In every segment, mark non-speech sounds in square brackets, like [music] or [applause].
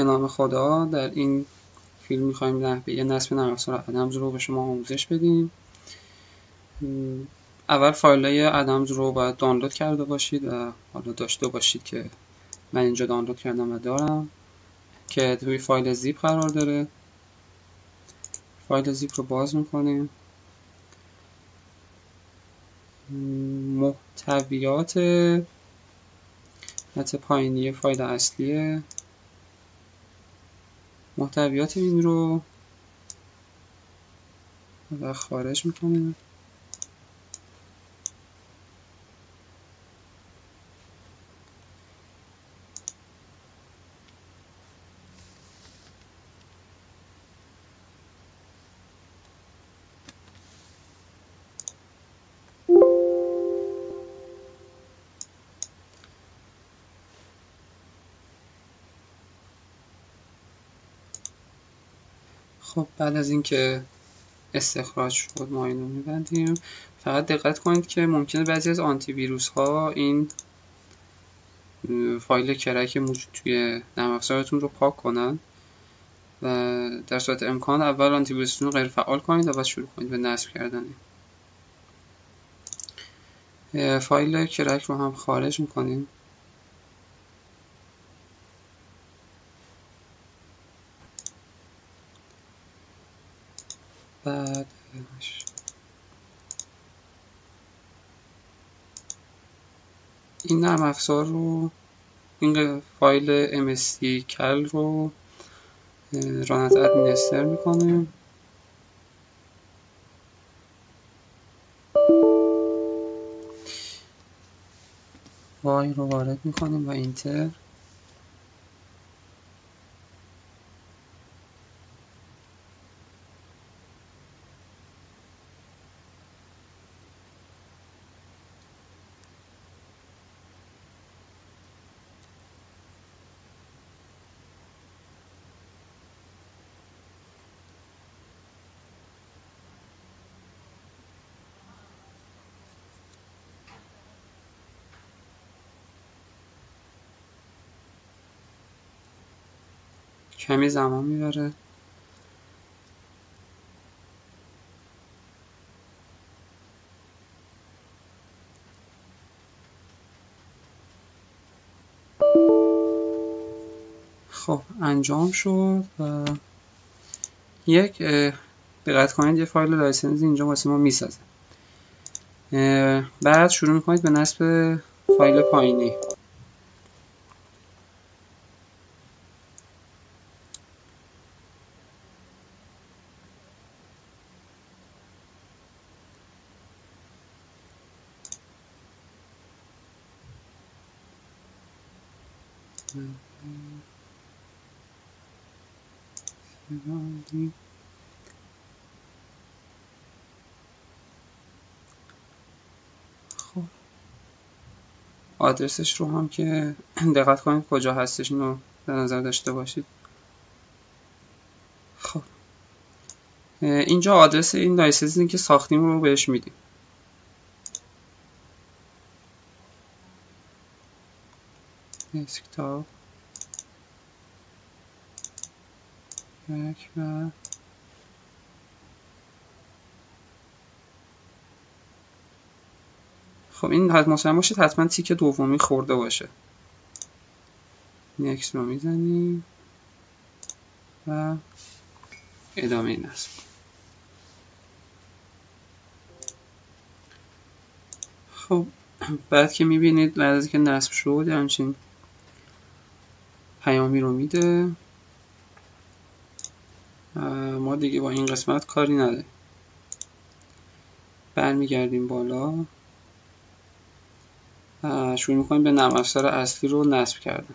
به نام خدا در این فیلم می‌خوایم نحوه نصب نرم افزار ادمز رو به شما آموزش بدیم. اول فایل های ادمز رو باید دانلود کرده باشید و حالا داشته باشید که من اینجا دانلود کردم و دارم که توی فایل زیپ قرار داره. فایل زیپ رو باز می‌کنیم. محتویات مت پایینی فایل اصلیه محتویات این رو. و خارج می‌کنیم. خب بعد از اینکه استخراج شد ما اینو میبندیم. فقط دقت کنید که ممکنه بعضی از آنتی ویروس ها این فایل کرک موجود توی نرم افزارتون رو پاک کنن و در صورت امکان اول آنتی ویروستون رو غیر فعال کنید و بعد شروع کنید به نصب کردن. فایل کرک رو هم خارج می‌کنیم بعد این نرم افزار رو این فایل MSC کل رو رانت ادمینستر می‌کنیم وای رو وارد می‌کنیم و اینتر. کمی زمان می‌بره. خب انجام شد و یک دقت کنید یه فایل license اینجا واسه ما می‌سازه. بعد شروع می‌کنید به نصب فایل پایینی. خب. آدرسش رو هم که دقت کنید کجا هستش اینو در نظر داشته باشید. خب. اینجا آدرس این لایسنسی که ساختیم رو بهش میدیم. دسکتاپ یک و خب این مطمئن باشید. حتما تیک دومی خورده باشه. نکس رو می‌زنیم و ادامه نصب. خب بعد که می‌بینید بعد از که نصب شد همچین پیامی رو میده. ما دیگه با این قسمت کاری نداریم. برمیگردیم بالا. شروع می‌کنیم به نرم افزار اصلی رو نصب کردن.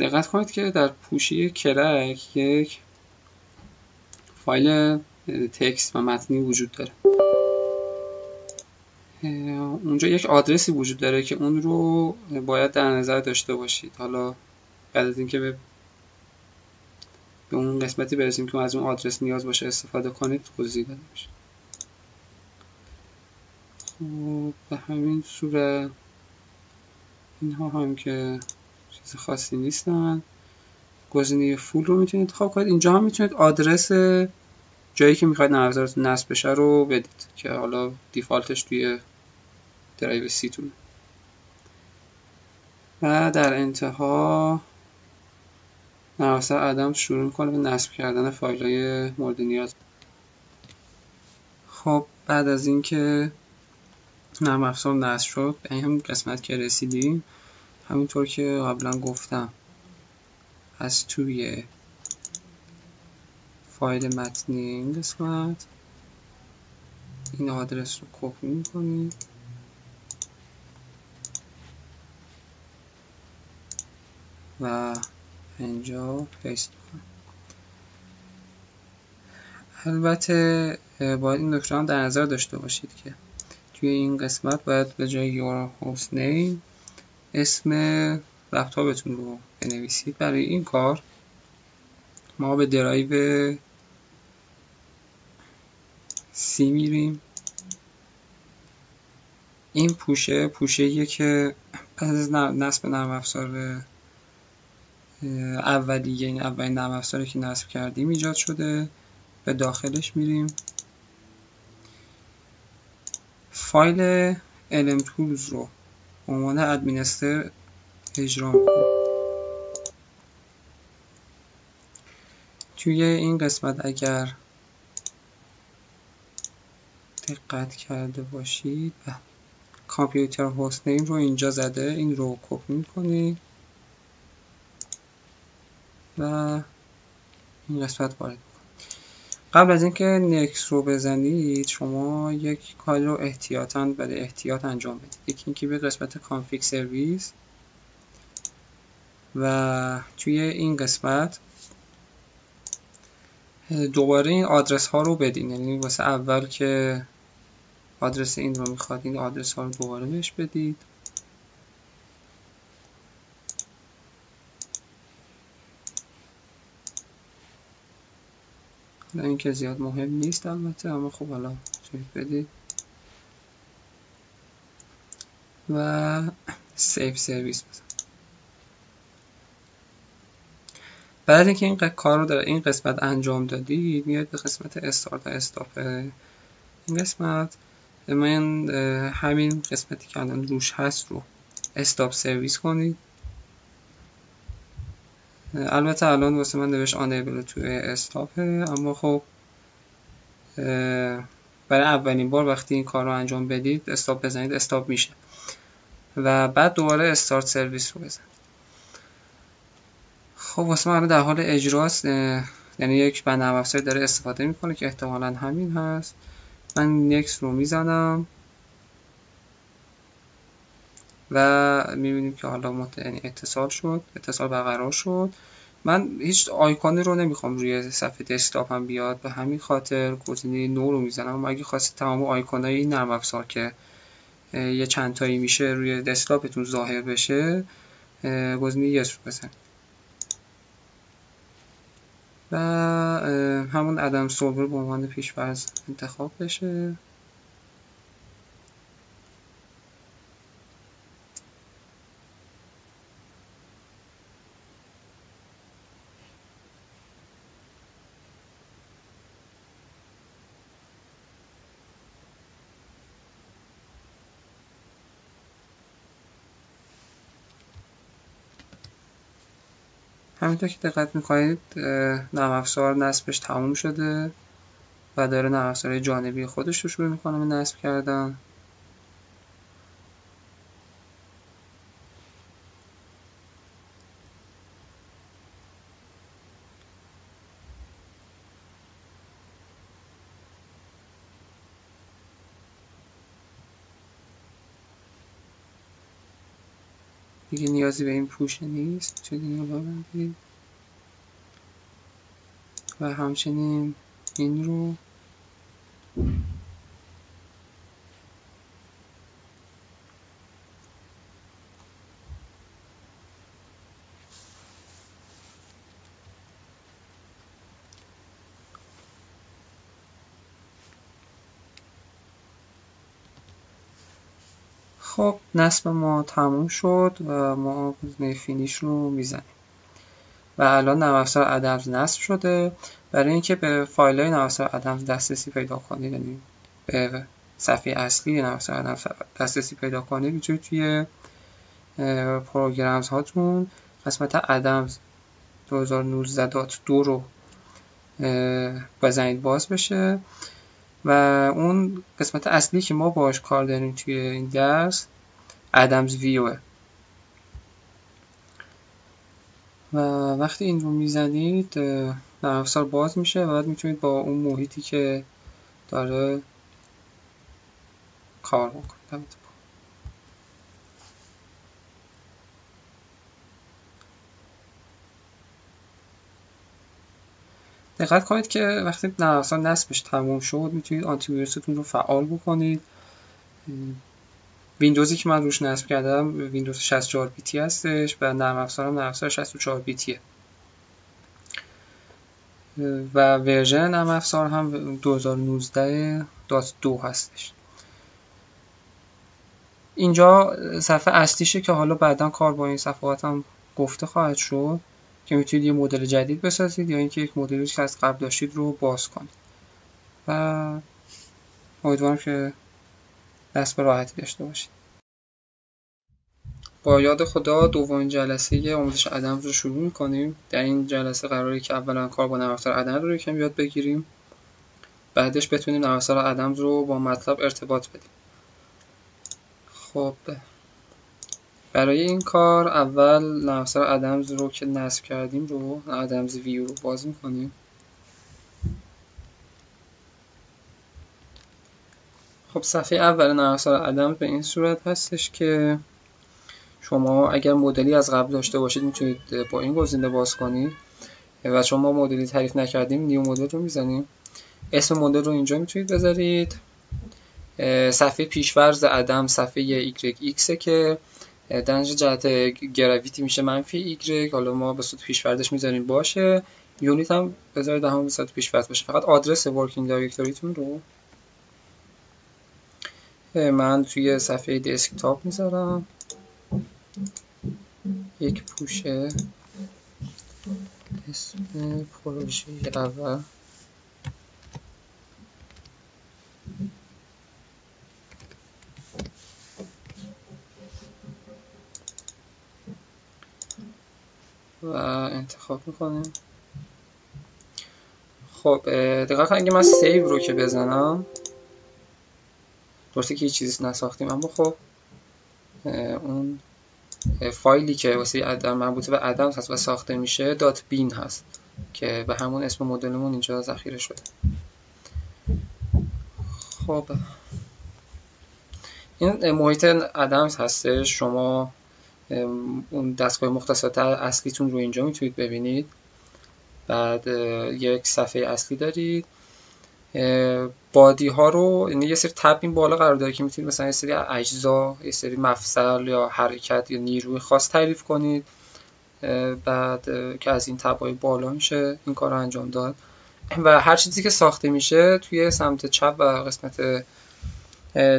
دقت کنید که در پوشی کرک یک فایل تکست و متنی وجود داره. اونجا یک آدرسی وجود داره که اون رو باید در نظر داشته باشید. حالا بعد از اینکه به اون قسمتی برسیم که از اون آدرس نیاز باشه استفاده کنید توضیح داده میشه. خب به همین صورت اینها هم که چیز خاصی نیستن. گزینه full رو می‌تونید انتخاب کنید. اینجا هم می‌تونید آدرس جایی که می‌خواید نرم نصب بشه رو بدید که حالا default ش توی درایو C تونه. و در انتها نرم افزار Adams شروع می‌کنه به نصب کردن فایل های مورد نیاز. خب بعد از اینکه نرم افزار نصب شد به این قسمت که رسیدیم همینطور که قبلا گفتم. از توی فایل متنی این قسمت. این آدرس رو کپی می‌کنید و اینجا پیست می‌کنم البته باید این نکته در نظر داشته باشید که توی این قسمت باید به جای your host name اسم لپتاپتون رو بنویسید برای این کار. ما به درایو سی میریم. این پوشه پوشه که پس از نصب نرم افزار اولیه این اولین نرم افزاری که نصب کردیم ایجاد شده. به داخلش میریم. فایل lm tools رو عنوان ادمینستر اجرا توی این قسمت اگر دقت کرده باشید کامپیوتر هاست نیم رو اینجا زده این رو کپی می‌کنید و این قسمت وارد قبل از اینکه نکس رو بزنید شما یک کار رو احتیاطاً برای احتیاط انجام بدید. یکی اینکه به قسمت کانفیگ سرویس و توی این قسمت دوباره این آدرس ها رو بدین. یعنی واسه اول که آدرس این رو می‌خواد این آدرس ها رو دوباره بهش بدید. این که زیاد مهم نیست البته اما خب حالا می‌تونید بدید و سیف سرویس بزن. بعد اینکه این کار رو در این قسمت انجام دادید میاد به قسمت استارت و استاپ. این قسمت من همین قسمتی که الان روش هست رو استاپ سرویس کنید. البته الان واسه من نوشت آنیبل توی استاپه اما خب برای اولین بار وقتی این کار رو انجام بدید استاپ بزنید استاپ میشه. و بعد دوباره استارت سرویس رو بزنید. خب واسه من در حال اجراست یعنی یک بند افزاری داره استفاده می‌کنه که احتمالا همین هست. من نکس رو می‌زنم و می‌بینیم که حالا مت... یعنی اتصال شد اتصال برقرار شد. من هیچ آیکونی رو نمی‌خوام روی صفحه دسکتاپ هم بیاد به همین خاطر گزینه نو رو می‌زنم. اگه خواستید تمام آیکونای این نرم افزار که یه چند تایی میشه روی دسکتاپتون ظاهر بشه گزینه یس رو بزنید. و همون ادم سولور به عنوان پیشورز انتخاب بشه. همینطور که دقت می‌کنید نرم افزار نصبش تموم شده و داره نرم افزار جانبی خودش رو شروع می‌کنه به نصب کردن دیگه نیازی به این پوشه نیست. چون رو ببندید و همچنین این رو خب نصب ما تموم شد و ما گزینه فینیش رو می‌زنیم. و الان نرم افزار ادمز نصب شده. برای اینکه به فایل های نرم افزار ادمز دسترسی پیدا کنید یعنی به صفحه اصلی نرم افزار ادمز دسترسی پیدا کنید می‌تونید توی پروگرامز هاتون قسمت ادمز 2019.2 رو بزنید باز بشه. و اون قسمت اصلی که ما باش کار داریم توی این درس ادمز ویوه و وقتی این رو می‌زنید نرم افزار باز میشه. و بعد می‌تونید با اون محیطی که داره کار بکنید. دقت کنید که وقتی افزار نصبش تموم شد می‌تونید آنتی ویروستون رو فعال بکنید. ویندوزی که من روش نصب کردم ویندوز 64 بیتی هستش و نرم افزارم نرم افزار 64 بیتیه. و ورژن نرم افزار هم 2019.2 هستش. اینجا صفحه اصلیشه که حالا بعدا کار با این صفحات هم گفته خواهد شد. که می‌تونید یه مدل جدید بسازید یا اینکه یک مدلی که از قبل داشتید رو باز کنید. و امیدوارم که دست به راحتی داشته باشید. با یاد خدا دومین جلسه آموزش ادم رو شروع می‌کنیم. در این جلسه قراره که اولا کار با نرم افزار ادم رو یکم یاد بگیریم. بعدش بتونیم نرم افزار ادم رو با مطلب ارتباط بدیم. خب. برای این کار اول نرم افزار ادمز رو که نصب کردیم رو ادمز ویو رو باز می‌کنیم. خب صفحه اول نرم افزار ادمز به این صورت هستش که شما اگر مدلی از قبل داشته باشید می‌تونید با این گزینه باز کنید و چون مدلی تعریف نکردیم نیو مدل رو می‌زنیم. اسم مدل رو اینجا می‌تونید بذارید. صفحه پیش‌فرض ADAMS صفحه YX که جهت gravity میشه منفی Y حالا ما به صورت پیش‌فرضش می‌ذاریم. باشه. unit هم بذارید همون به صورت پیش‌فرض باشه. فقط آدرس working directory تون رو. من توی صفحه دسکتاپ می‌ذارم. یک پوشه. اسم پروژه اول. و انتخاب می‌کنیم. خب دقیقا اگه من save رو که بزنم درسته که هیچ چیزی نساختیم اما خب اون فایلی که واسه ADAMS مربوط به ADAMS هست و ساخته میشه dot bin هست که به همون اسم مدلمون اینجا ذخیره شده خب. این محیط ادمز هستش. شما اون دستگاه مختصات اصلیتون رو اینجا می‌تونید ببینید. بعد یک صفحه اصلی دارید. بادی ها رو یعنی یه سری تب این بالا قرار داره که می‌تونید مثلا یه سری اجزا یه سری مفصل یا حرکت یا نیروی خاص تعریف کنید. بعد که از این تب های بالا میشه این کار رو انجام داد. و هر چیزی که ساخته میشه توی سمت چپ و قسمت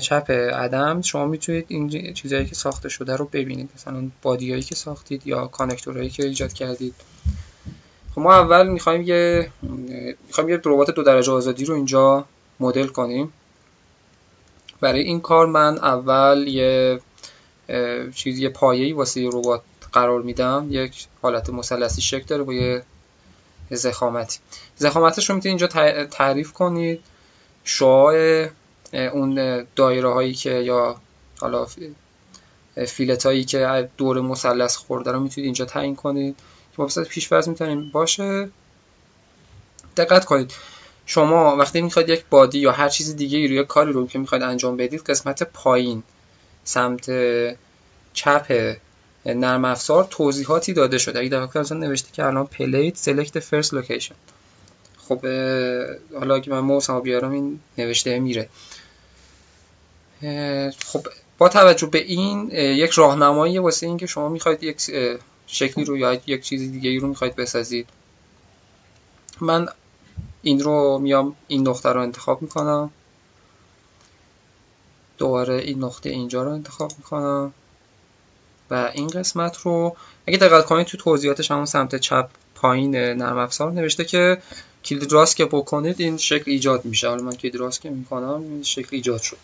چپ عدم شما می‌تونید این چیزهایی که ساخته شده رو ببینید. مثلا بادیایی که ساختید یا کانکتورهایی که ایجاد کردید. خب ما اول می‌خوایم یه می‌خوایم یه ربات دو درجه آزادی رو اینجا مدل کنیم. برای این کار من اول یه چیزی یه پایه‌ای واسه ربات قرار میدم. یک حالت مثلثی شکل داره با یه زخامتی. زخامتش رو می‌تونید اینجا تعریف کنید. شعاع اون دایره هایی که یا حالا fillet هایی که دور مثلث خورده رو می‌تونید اینجا تعیین کنید. که با پیش فرض می‌تونیم باشه. دقت کنید. شما وقتی می‌خواید یک body یا هر چیز دیگه روی کاری رو که می‌خواید انجام بدید قسمت پایین سمت چپ نرم افزار توضیحاتی داده شده. اگه دفعه نوشته که الان plate select first location خب حالا اگه من موسم بیارم این نوشته میره. خب با توجه به این یک راهنمایی واسه اینکه شما می‌خواید یک شکلی رو یا یک چیز دیگه ای رو می‌خواید بسازید. من این رو میام این نقطه رو انتخاب می‌کنم. دوباره این نقطه اینجا رو انتخاب می‌کنم. و این قسمت رو اگه دقت کنید تو توضیحاتش همون سمت چپ پایین نرم افزار نوشته که کلید راست که بکنید این شکل ایجاد میشه. حالا من کلید راست که می‌کنم این شکل ایجاد شد.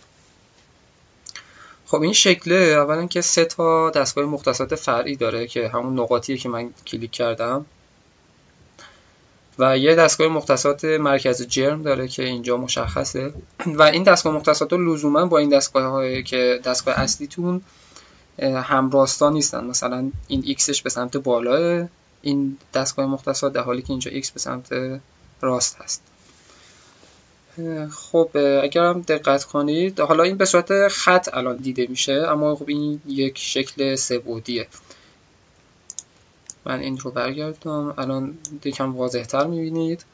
خب این شکله اولا که سه تا دستگاه مختصات فرعی داره که همون نقاطیه که من کلیک کردم. و یه دستگاه مختصات مرکز جرم داره که اینجا مشخصه. و این دستگاه مختصات رو لزوما با این دستگاه هایی که دستگاه اصلیتون همراستا نیستن. مثلا این X ش به سمت بالا این دستگاه مختصات در حالی که اینجا X به سمت راست هست. خب اگر دقت کنید حالا این به صورت خط الان دیده میشه اما خب این یک شکل سه‌بعدیه. من این رو برگردم الان یکم واضح تر می‌بینید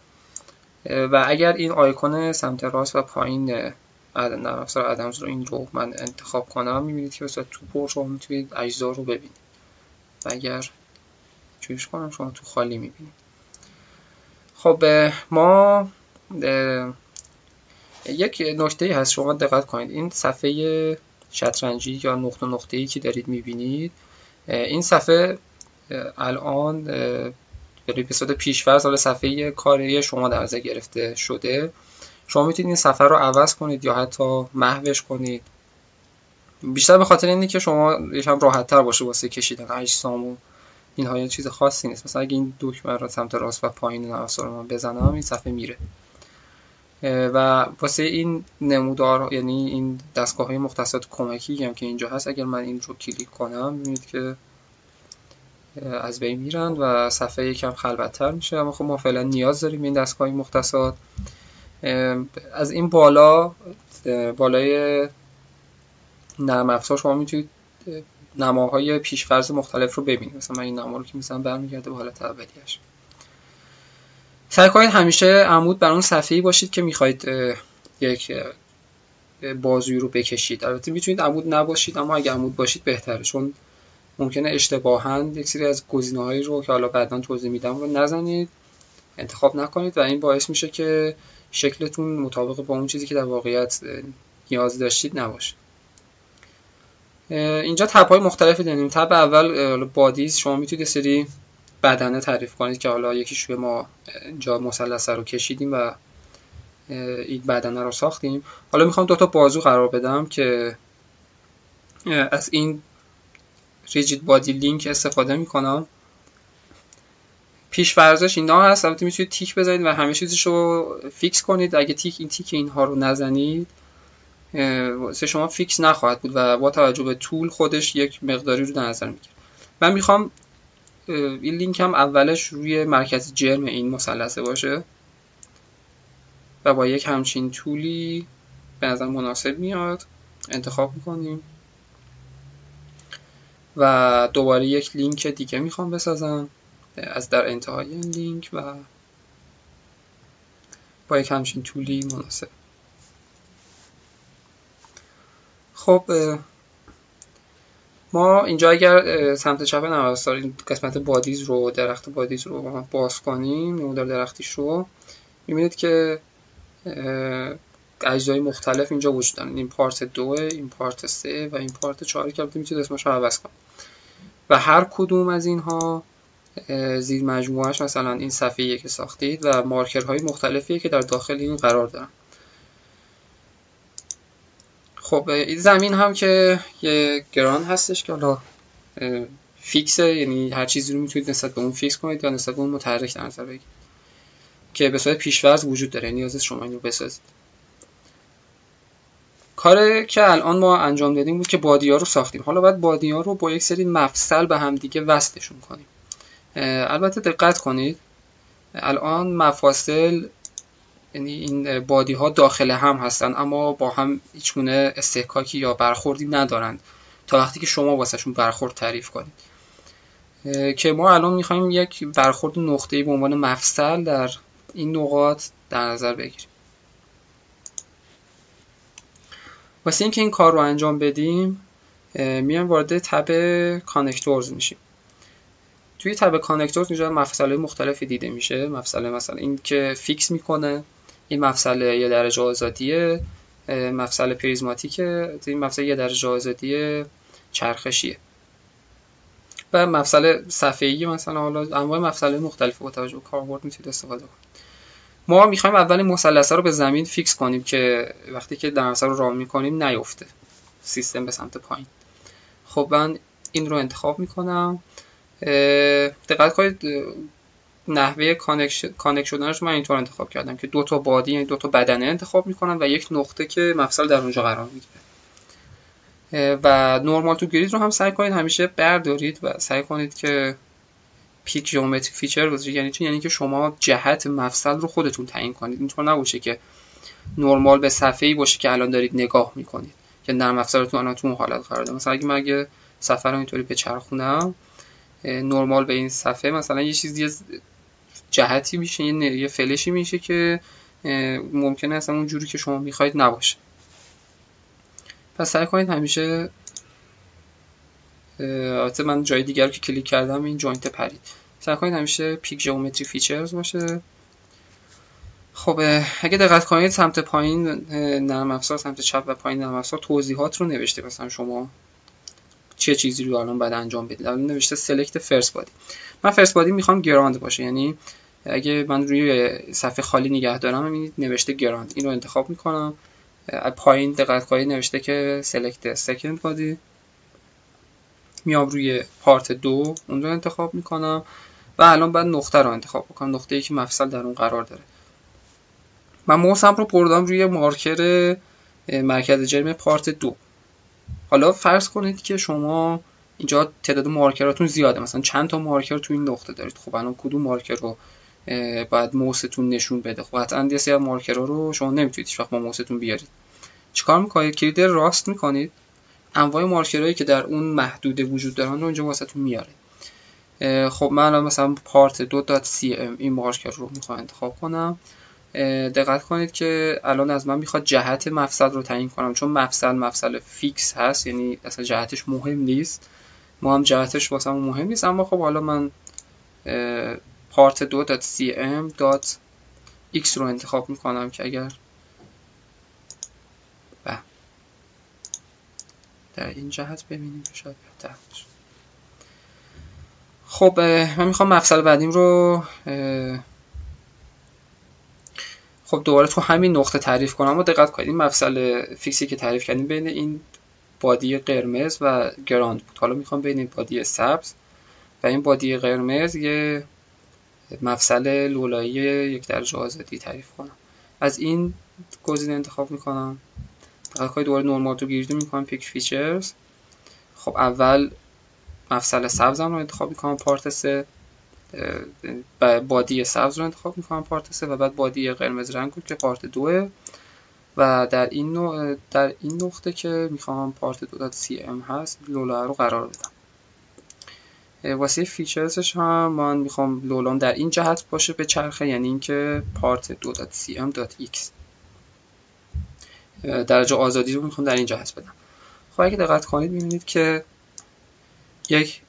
و اگر این آیکون سمت راست و پایین نرم افزار ادمز رو این رو من انتخاب کنم می‌بینید که مثلا تو پر شما می‌تونید اجزا رو ببینید. و اگر چویش کنم شما تو خالی می‌بینید. خب ما یک نکته هست شما دقت کنید. این صفحه شطرنجی یا نقطه نقطه ای که دارید می‌بینید این صفحه الان به صورت پیشفرض حالا صفحه کاری شما در نظر گرفته شده. شما می‌تونید این صفحه رو عوض کنید یا حتی محوش کنید. بیشتر به خاطر اینه که شما یکم راحت تر باشه واسه کشیدن اجسام و اینها یه چیز خاصی نیست. مثلا اگه این دکمه رو سمت راست و پایین نوسار من بزنم این صفحه میره. و واسه این نمودار یعنی این دستگاه های مختصات کمکی هم که اینجا هست اگر من این رو کلیک کنم می‌بینید که از بین میرن و صفحه یکم خلوتتر میشه. اما خب ما فعلا نیاز داریم این دستگاه های مختصات از این بالا بالای نرم افزار شما می‌تونید نماهای پیشفرض مختلف رو ببینید. مثلا من این نما رو که می‌زنم برمیگرده به حالت اولیش سعی کنید همیشه عمود بر اون صفحه‌ای باشید که می‌خواید یک بازوی رو بکشید. البته می‌تونید عمود نباشید اما اگه عمود باشید بهتره چون ممکنه اشتباها یک سری از گزینه‌هایی رو که حالا بعدا توضیح میدم رو نزنید انتخاب نکنید و این باعث میشه که شکلتون مطابق با اون چیزی که در واقعیت نیاز داشتید نباشه. اینجا تب های مختلفی داریم. تب اول بادیز شما می‌تونید سری بدنه تعریف کنید که حالا یکیش به ما اینجا مثلث رو کشیدیم و این بدنه رو ساختیم. حالا می‌خوام دو تا بازو قرار بدم که از این ریجید بادی لینک استفاده می‌کنم. پیش‌فرضش اینا هست. البته می‌تونید تیک بزنید و همه چیزش رو fix کنید. اگه تیک این تیک اینها رو نزنید واسه شما fix نخواهد بود و با توجه به طول خودش یک مقداری رو در نظر می‌گیره. من می‌خوام این لینک هم اولش روی مرکز جرم این مثلثه باشه و با یک همچین طولی به نظر مناسب میاد. انتخاب می‌کنیم. و دوباره یک لینک دیگه می‌خوام بسازم. از در انتهای این لینک و با یک همچین طولی مناسب. خب ما اینجا اگر سمت چپ نوار این قسمت bodies رو درخت bodies رو باز کنیم نمودار درختیش رو می‌بینید که اجزای مختلف اینجا وجود دارن. این part دو این part سه و این part چهاری که می‌تونید اسمش رو عوض کنید. و هر کدوم از اینها زیر مجموعهش مثلا این صفحه که ساختید و مارکرهای مختلفیه که در داخل این قرار دارن. خب این زمین هم که یه گران هستش که حالا فیکسه یعنی هر چیزی رو می‌تونید نسبت به اون فیکس کنید یا نسبت به اون متحرک در نظر بگیرید. که به صورت پیشورز وجود داره نیاز شما این رو بسازید. کاری که الان ما انجام دادیم بود که بادی ها رو ساختیم. حالا باید بادی ها رو با یک سری مفصل به هم دیگه وصلشون کنیم. البته دقت کنید الان مفاصل یعنی این بادی ها داخل هم هستن اما با هم هیچ گونه استحکاکی یا برخوردی ندارند تا وقتی که شما واسهشون برخورد تعریف کنید. که ما الان می‌خوایم یک برخورد نقطه‌ای به عنوان مفصل در این نقاط در نظر بگیریم. واسه اینکه این کار رو انجام بدیم میایم وارد tab connectors میشیم. توی tab connectors اینجا مفصل مختلفی دیده میشه. مفصل مثلا این که fix می‌کنه این مفصل یه درجه آزادیه مفصل prismatic این مفصل یه درجه آزادی چرخشیه. و مفصل صفحه‌ای مثلا حالا انواع مفصل مختلف با توجه به کاربرد می‌تونید استفاده کنید. ما می‌خوایم اول مثلثه رو به زمین فیکس کنیم که وقتی که در رو راه می‌کنیم نیفته. سیستم به سمت پایین. خب من این رو انتخاب می‌کنم. دقت کنید نحوه کانک شدنش من اینطور انتخاب کردم که دو تا بادی یعنی دو تا بدنه انتخاب می‌کنم و یک نقطه که مفصل در اونجا قرار می‌گیره. و نورمال تو گرید رو هم سعی کنید همیشه بردارید و سعی کنید که pick geometry feature بذارید. یعنی چی؟ یعنی که شما جهت مفصل رو خودتون تعیین کنید. اینطور نباشه که نرمال به صفحه باشه که الان دارید نگاه می‌کنید که نرم افزارتون الان تو حالت قرار داره. مثلا اگه من اگه صفحه رو اینطوری بچرخونم نرمال به این صفحه مثلا یه چیزی جهتی میشه یه فلشی میشه که ممکنه اصلا اون جوری که شما می‌خواید نباشه. پس سعی کنید همیشه البته من جای دیگر که کلیک کردم این joint پرید. سعی کنید همیشه pick geometry features باشه. خب اگه دقت کنید سمت پایین نرم افزار سمت چپ و پایین نرم افزار توضیحات رو نوشته مثلا شما. چه چیزی رو الان باید انجام بدید. الان نوشته select first body من first body می‌خوام ground باشه. یعنی اگه من روی صفحه خالی نگه دارم می‌بینید نوشته ground. این رو انتخاب می‌کنم. پایین دقت کنید نوشته که سلکت سکند بادی میام روی پارت دو اون رو انتخاب می‌کنم. و الان بعد نقطه رو انتخاب بکنم. نقطه ای که مفصل در اون قرار داره. من موسم رو بردم روی مارکر مرکز جرم پارت دو. حالا فرض کنید که شما اینجا تعداد مارکراتون زیاده. مثلا چند تا مارکر تو این نقطه دارید؟ خب الان کدوم مارکر رو باید موستون نشون بده؟ خب حتما یه سری مارکرها رو شما نمی‌تونید وقت با ماوستون بیارید. چیکار می‌کنید؟ کلیک راست می‌کنید. انواع مارکرهایی که در اون محدوده وجود دارن رو اینجا واسهتون میاره خب من الان مثلا part دو dot cm این مارکر رو می‌خوام انتخاب کنم. دقت کنید که الان از من می‌خواد جهت مفصل رو تعیین کنم. چون مفصل مفصل fix هست یعنی اصلا جهتش مهم نیست. ما هم جهتش واسه مهم نیست اما خب حالا من part دو dot cm رو انتخاب می‌کنم که اگر در این جهت ببینیم شاید بهتر خب من می‌خوام مفصل بعدیم رو خب دوباره تو همین نقطه تعریف کنم و دقت کنید این مفصل fix ی که تعریف کردیم بین این body قرمز و ground بود. حالا می‌خوام بین این body سبز و این body قرمز یه مفصل لولایی یک درجه آزادی تعریف کنم. از این گزینه انتخاب می‌کنم. دقت دوباره normal to grid ه می‌کنم pick feature. خب اول مفصل سبزم رو انتخاب می‌کنم part 3 body سبز رو انتخاب می‌کنم part 3 و بعد body قرمز رنگ رو که part 2 و در این نوع در این نقطه که می‌خوام part 2 dot cm هست لولا رو قرار بدم. واسه feature ش هم من می‌خوام لولام در این جهت باشه بچرخه یعنی اینکه part 2 dot cm dot x درجه آزادی رو می‌خوام در این جهت بدم. خب اگه دقت کنید می‌بینید که یک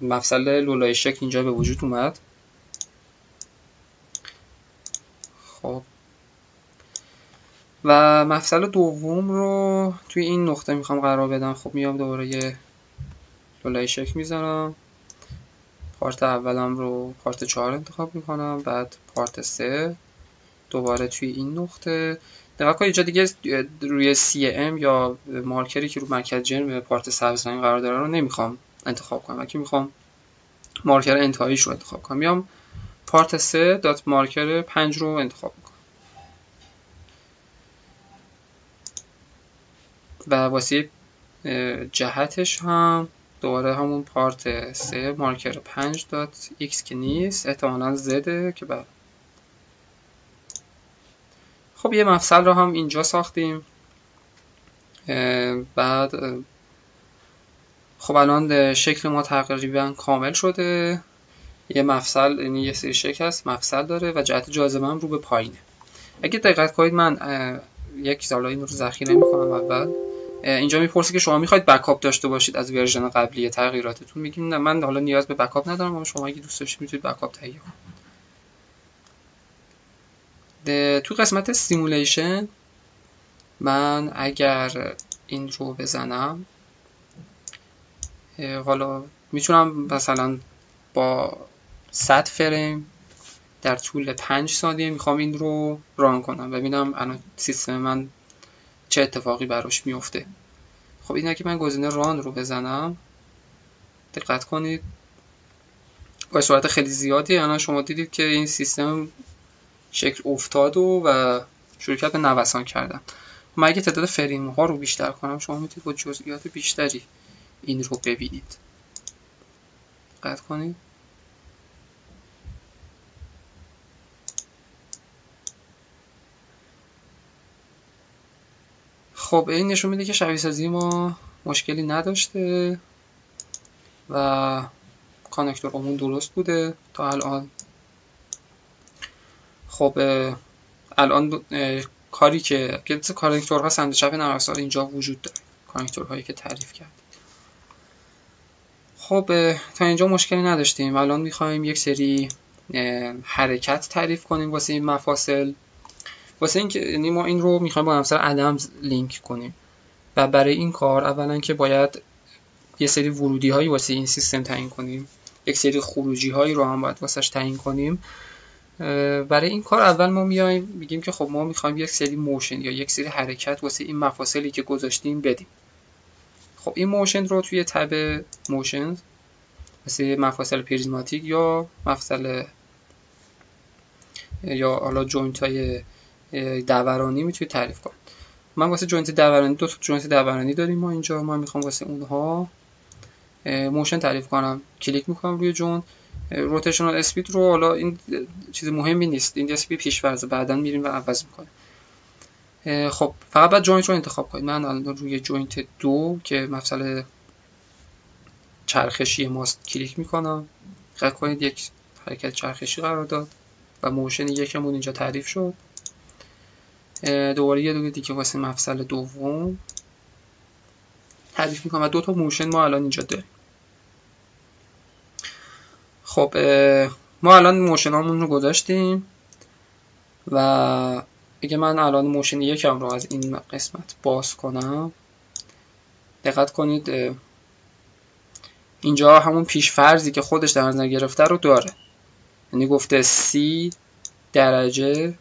مفصل لولای شکل اینجا به وجود اومد. خب. و مفصل دوم رو توی این نقطه می‌خوام قرار بدم. خب میام دوباره یه لولای شکل می‌زنم پارت اولم رو پارت چهار انتخاب می‌کنم. بعد پارت سه دوباره توی این نقطه. دقیقا اینجا دیگه روی ام یا مارکری که رو مرکز جرم پارت سبز رنگ قرار داره رو نمی‌خوام انتخاب کنم. بلکه می‌خوام مارکر انتهاییش رو انتخاب کنم. میام پارت 3 دات مارکر 5 رو انتخاب می‌کنم. و واسه جهتش هم دوباره همون پارت 3 مارکر 5 دات x که نیست احتمالا زده که بعد خب یه مفصل رو هم اینجا ساختیم. بعد خب الان شکل ما تقریبا کامل شده. یه مفصل یعنی یه سری شکل هست مفصل داره و جهت جاذبه هم رو به پایینه. اگه دقت کنید من یک سال این رو ذخیره می‌کنم اول. اینجا می‌پرسه که شما می‌خواید backup داشته باشید از version قبلی تغییراتتون؟ میگیم نه من حالا نیاز به backup ندارم اما شما اگه دوست داشتید می‌تونید backup تهیه کنید. تو قسمت simulation من اگر این رو بزنم حالا می‌تونم مثلا با 100 فریم در طول 5 ثانیه می‌خوام این رو ران کنم. ببینم الان سیستم من چه اتفاقی براش میفته خب این که من گزینه ران رو بزنم دقت کنید. با صورت خیلی زیادی الان شما دیدید که این سیستم شکل افتاد و, و شروع کرد به نوسان کردن من اگه تعداد فریم ها رو بیشتر کنم شما می‌تونید با جزئیات بیشتری این رو ببینید. دقت کنید. خب این نشون میده که شبیه سازی ما مشکلی نداشته و کانکتورمون درست بوده تا الان. خب الان کاری که کانکتورها سمت چپ نرم اینجا وجود داره. کانکتورهایی که تعریف کرد. خب تا اینجا مشکلی نداشتیم. الان می‌خوایم یک سری حرکت تعریف کنیم واسه این مفاصل. واسه اینکه یعنی ما این رو می‌خوایم با همسر ادمز لینک کنیم. و برای این کار اولا که باید یه سری ورودی هایی واسه این سیستم تعیین کنیم. یک سری خروجی هایی رو هم باید واسش تعیین کنیم. برای این کار اول ما میایم میگیم که خب ما می‌خوایم یک سری motion یا یک سری حرکت واسه این مفاصلی که گذاشتیم بدیم. خب این motion رو توی tab motion واسه مفاصل prismatic یا مفصل یا حالا joint های دورانی می‌تونید تعریف کنید من واسه joint دورانی دو تا joint دورانی داریم ما اینجا. من می‌خوام واسه اونها motion تعریف کنم. کلیک می‌کنم روی جون rotational speed رو حالا این چیز مهمی نیست. این speed پیش فرضه بعدا میریم و عوض می‌کنیم. خب فقط باید joint رو انتخاب کنید. من الان روی joint دو که مفصل چرخشی ماست کلیک می‌کنم. دقت کنید یک حرکت چرخشی قرار داد و motion یکمون اینجا تعریف شد. دوباره یه دونه دیگه واسه مفصل دوم تعریف می‌کنم و دو تا motion ما الان اینجا داریم. خب ما الان motion رو گذاشتیم و اگه من الان motion یکم رو از این قسمت باز کنم. دقت کنید اینجا همون پیش فرضی که خودش در نظر گرفته رو داره. یعنی گفته سی درجه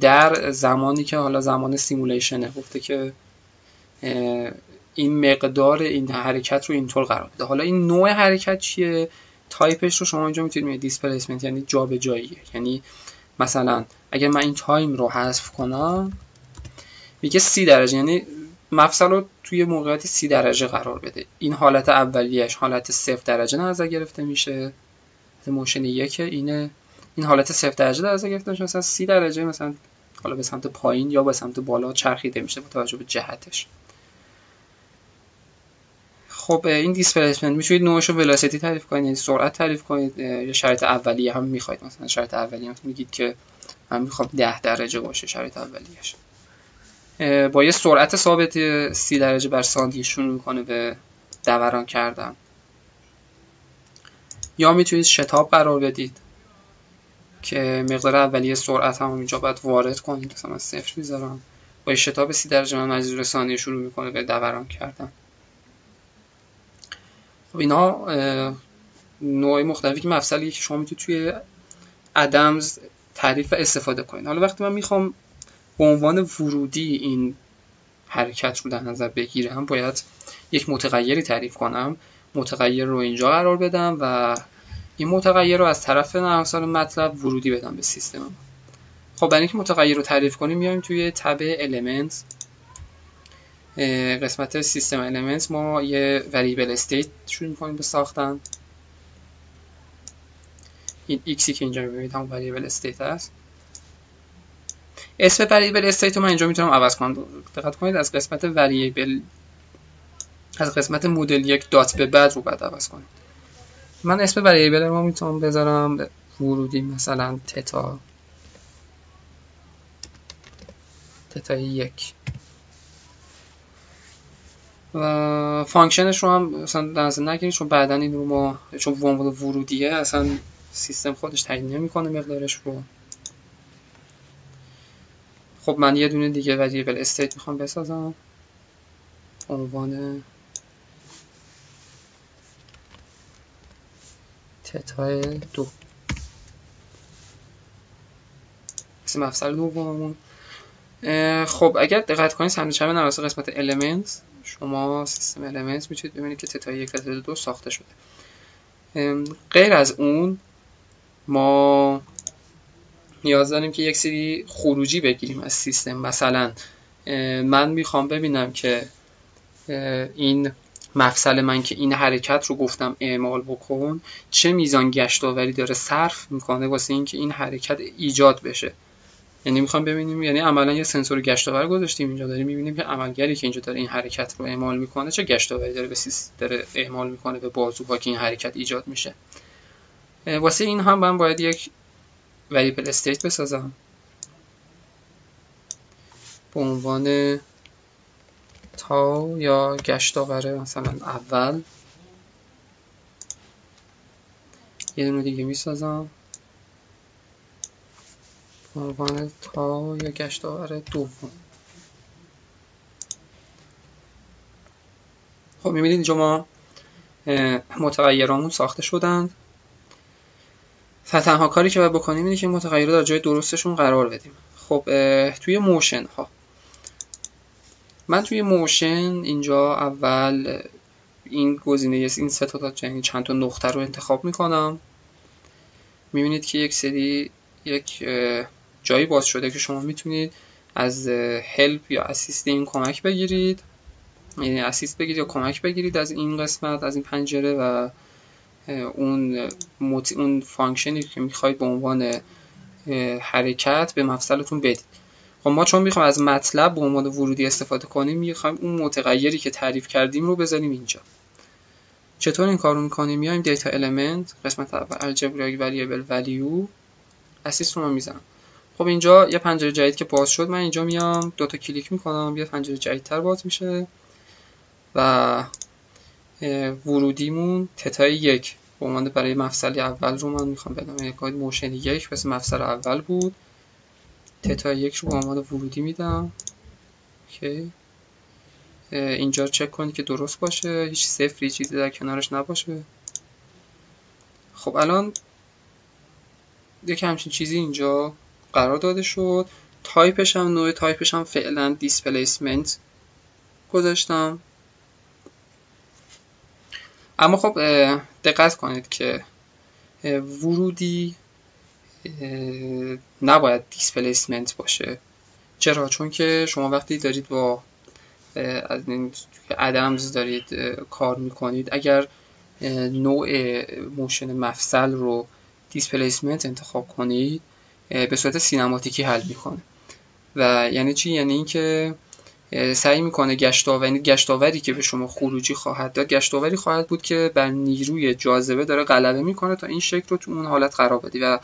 در زمانی که حالا زمان simulation ه گفته که این مقدار این حرکت رو اینطور قرار بده حالا این نوع حرکت چیه؟ تایپش رو شما اینجا می‌تونید displacement یعنی جابجاییه. یعنی مثلا اگر من این time رو حذف کنم میگه سی درجه یعنی مفصل رو توی موقعیت سی درجه قرار بده. این حالت اولیش حالت صفر درجه نظر گرفته میشه. motion یک اینه. این حالت صفر درجه در گرفته میشه مثلا سی درجه مثلا حالا به سمت پایین یا به سمت بالا چرخیده میشه با توجه به جهتش. خب این displacement می‌تونید نوعش رو velocity تعریف کنید یعنی سرعت تعریف کنید یا شرط اولیه هم می‌خواید. مثلا شرط اولیه هم میگید که من می‌خوام 10 درجه باشه شرط اولیهش. با یه سرعت ثابت 30 درجه بر ثانیه شروع می‌کنه به دوران کردن. یا می‌تونید شتاب قرار بدید که مقدار اولیه سرعت هم اینجا باید وارد کنید. مثلا من صفر می‌ذارم. با شتاب 30 درجه من مجذور ثانیه شروع می‌کنه به دوران کردن. خب اینا نوع مختلفی که مفصلی که شما می‌تونید توی ادمز تعریف و استفاده کنید حالا وقتی من می‌خوام به عنوان ورودی این حرکت رو در نظر بگیرم باید یک متغیری تعریف کنم. متغیر رو اینجا قرار بدم و این متغیر رو از طرف نرم مطلب ورودی بدم به سیستم. خب برای اینکه متغیر رو تعریف کنیم میایم توی تب elements. قسمت سیستم elements ما یه variable state شروع می‌کنیم به ساختن. این xی که اینجا می‌بینید هم variable state هست اسم variable state رو من اینجا می‌تونم عوض کنم. دقت کنید از قسمت variable از قسمت مدل یک dot به بعد رو باید عوض کنید. من اسم variable رو می‌تونم بذارم ورودی مثلا theta theta یک. function ش رو هم مثلا در نگیرید چون بعدا این رو ما چون ورودیه اصلا سیستم خودش تعیین نمی‌کنه مقدارش رو. خب من یه دونه دیگه وریبل استیت می‌خوام بسازم. عنوان تتای دو. اسم مفصل دوممون. خب اگر دقت کنید سمت چپ نواسط قسمت elements شما سیستم elements می‌تونید ببینید که تتای یک تتای دو ساخته شده. غیر از اون ما نیاز داریم که یک سری خروجی بگیریم از سیستم. مثلا من می‌خوام ببینم که این مفصل من که این حرکت رو گفتم اعمال بکن چه میزان گشت آوری داره صرف می‌کنه واسه اینکه این حرکت ایجاد بشه. یعنی می‌خوام ببینیم یعنی عملا یه سنسور گشت آور گذاشتیم اینجا داریم می‌بینیم که عملگری که اینجا داره این حرکت رو اعمال می‌کنه چه گشت آوری داره به داره اعمال می‌کنه به بازوها که این حرکت ایجاد میشه. واسه این هم من باید یک وریبل استیت بسازم. به عنوان تا یا گشت آوره مثلا اول. یه دونه دیگه می‌سازم. عنوان تا یا گشت آوره دوم. خب می‌بینید اینجا ما متغیرامون ساخته شدند. و تنها کاری که باید بکنیم اینه که متغیرات در جای درستشون قرار بدیم. خب توی motion ها من توی motion اینجا اول این گزینه این سه تا یعنی چند تا نقطه رو انتخاب می‌کنم. می‌بینید که یک سری یک جایی باز شده که شما می‌تونید از help یا assist این کمک بگیرید. یعنی assist بگیرید یا کمک بگیرید از این قسمت از این پنجره و اون اون function ی که می‌خواید به عنوان حرکت به مفصلتون بدید. خب ما چون می‌خوایم از MATLAB به عنوان ورودی استفاده کنیم می‌خوایم اون متغیری که تعریف کردیم رو بذاریم اینجا. چطور این کار رو می‌کنیم؟ میایم data element قسمت اول algebraic variable value assist رو می‌زنم. خب اینجا یه پنجره جدید که باز شد من اینجا میام. دو تا کلیک می‌کنم یه پنجره جدیدتر باز میشه. و ورودیمون تتای یک. به عنوان برای مفصل اول رو من می‌خوام بدم یک motion یک پس مفصل اول بود. تتا یک رو به عنوان ورودی میدم. okay. اینجا چک کنید که درست باشه. هیچ صفری چیزی در کنارش نباشه. خب الان یک همچین چیزی اینجا. قرار داده شد. تایپش هم نوع تایپش هم فعلا displacement گذاشتم. اما خب دقت کنید که ورودی نباید displacement باشه. چرا؟ چون که شما وقتی دارید با از Adams دارید کار می‌کنید اگر نوع motion مفصل رو displacement انتخاب کنید به صورت سینماتیکی حل می‌کنه. و یعنی چی؟ یعنی اینکه سعی می‌کنه گشتاوری یعنی گشتاوری که به شما خروجی خواهد داد گشتاوری خواهد بود که بر نیروی جاذبه داره غلبه می‌کنه تا این شکل رو تو اون حالت قرار بدی. و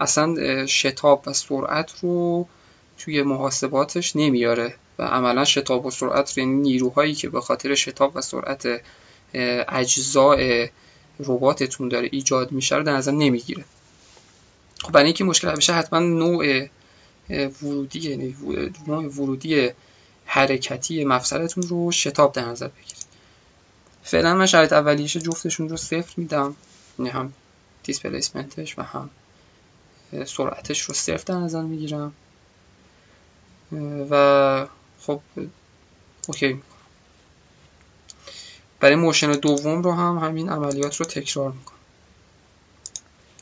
اصلا شتاب و سرعت رو توی محاسباتش نمیاره و عملا شتاب و سرعت رو یعنی نیروهایی که به خاطر شتاب و سرعت اجزاء رباتتون داره ایجاد میشه رو در نظر نمی‌گیره. خب برای اینکه مشکل بشه حتما نوع ورودی یعنی نوع ورودی حرکتی مفصلتون رو شتاب در نظر بگیرید. فعلا من شرط اولیش جفتشون رو صفر میدم. یعنی هم دیسپلیسمنتش و هم سرعتش رو صرف در نظر می‌گیرم. و خب okay برای motion دوم رو هم همین عملیات رو تکرار می‌کنم.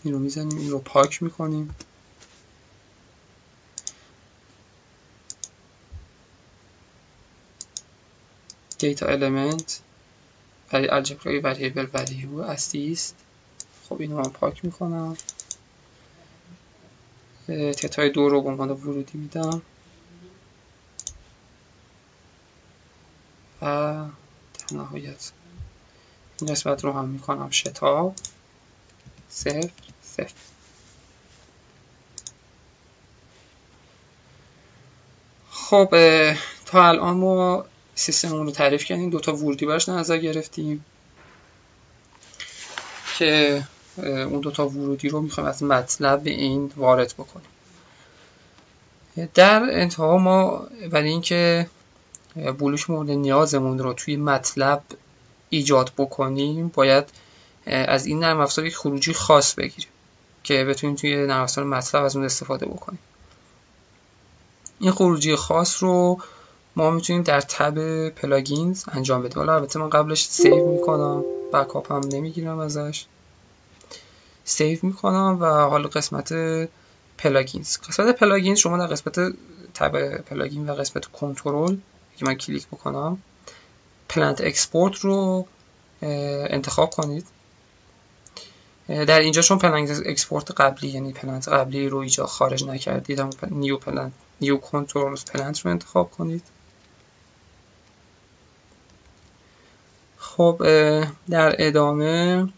این رو می‌زنیم این رو پاک می‌کنیم. data element برای algebraic variable value assist خب اینو من پاک می‌کنم. تتای دو رو به عنوان ورودی میدم. و در نهایت این قسمت رو هم می‌کنم شتاب. صفر صفر. خب تا الان ما سیستممون رو تعریف کردیم دو تا ورودی براش نظر گرفتیم. که اون دوتا ورودی رو می‌خوایم از MATLAB به این وارد بکنیم. در انتها ما برای اینکه بلوک مورد نیازمون رو توی MATLAB ایجاد بکنیم باید از این نرم افزار یک خروجی خاص بگیریم که بتونیم توی نرم افزار MATLAB از اون استفاده بکنیم. این خروجی خاص رو ما می‌تونیم در tab plugins انجام بدیم. حالا البته من قبلش save می‌کنم backup هم نمی‌گیرم ازش. save می‌کنم و حالا قسمت plugins قسمت plugins شما در قسمت tab plugin و قسمت کنترل که من کلیک بکنم plant export رو انتخاب کنید. در اینجا چون plant export قبلی یعنی plant قبلی رو اینجا خارج نکردید هم new plant new control plant رو انتخاب کنید. خب در ادامه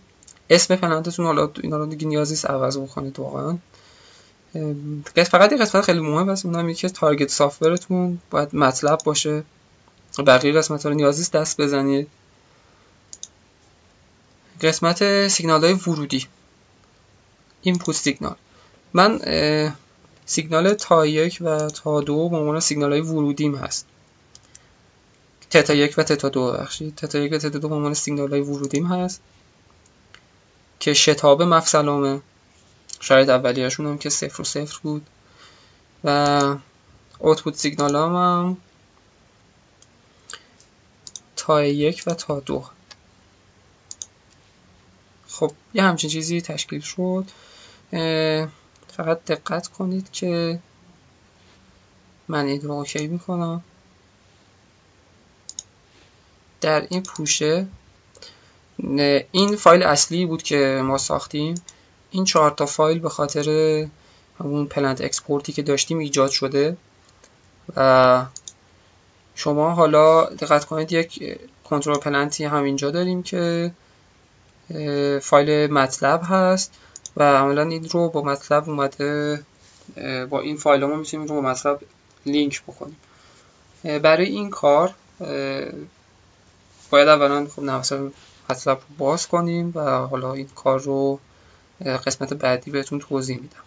اسم plant تون حالا اینا رو دیگه نیازی عوض بکنید واقعا. فقط یه قسمت خیلی مهم هست اونم که target software تون باید MATLAB باشه. بقیه قسمت رو نیازی دست بزنید. قسمت سیگنال های ورودی. input signal من سیگنال تتا یک و تتا دو به عنوان سیگنال های ورودیم هست. تتا یک و تتا دو بخشید تتا یک و تتا دو به عنوان سیگنال های ورودیم هست. که شتاب مفصلامه. شاید اولیهشون هم که صفر و صفر بود. و اوتپوت سیگنال هم, هم تا یک و تا دو. خب یه همچین چیزی تشکیل شد. فقط دقت کنید که من این رو okay می‌کنم. در این پوشه این فایل اصلی بود که ما ساختیم. این چهار تا فایل به خاطر همون plant export ی که داشتیم ایجاد شده. و شما حالا دقت کنید یک control plant ی هم اینجا داریم که فایل MATLAB هست و عملا این رو با MATLAB اومده با این فایل ما می‌تونیم رو با مطلب لینک بکنیم. برای این کار باید اولا خب نوسط مطلب رو باز کنیم و حالا این کار رو قسمت بعدی بهتون توضیح میدم.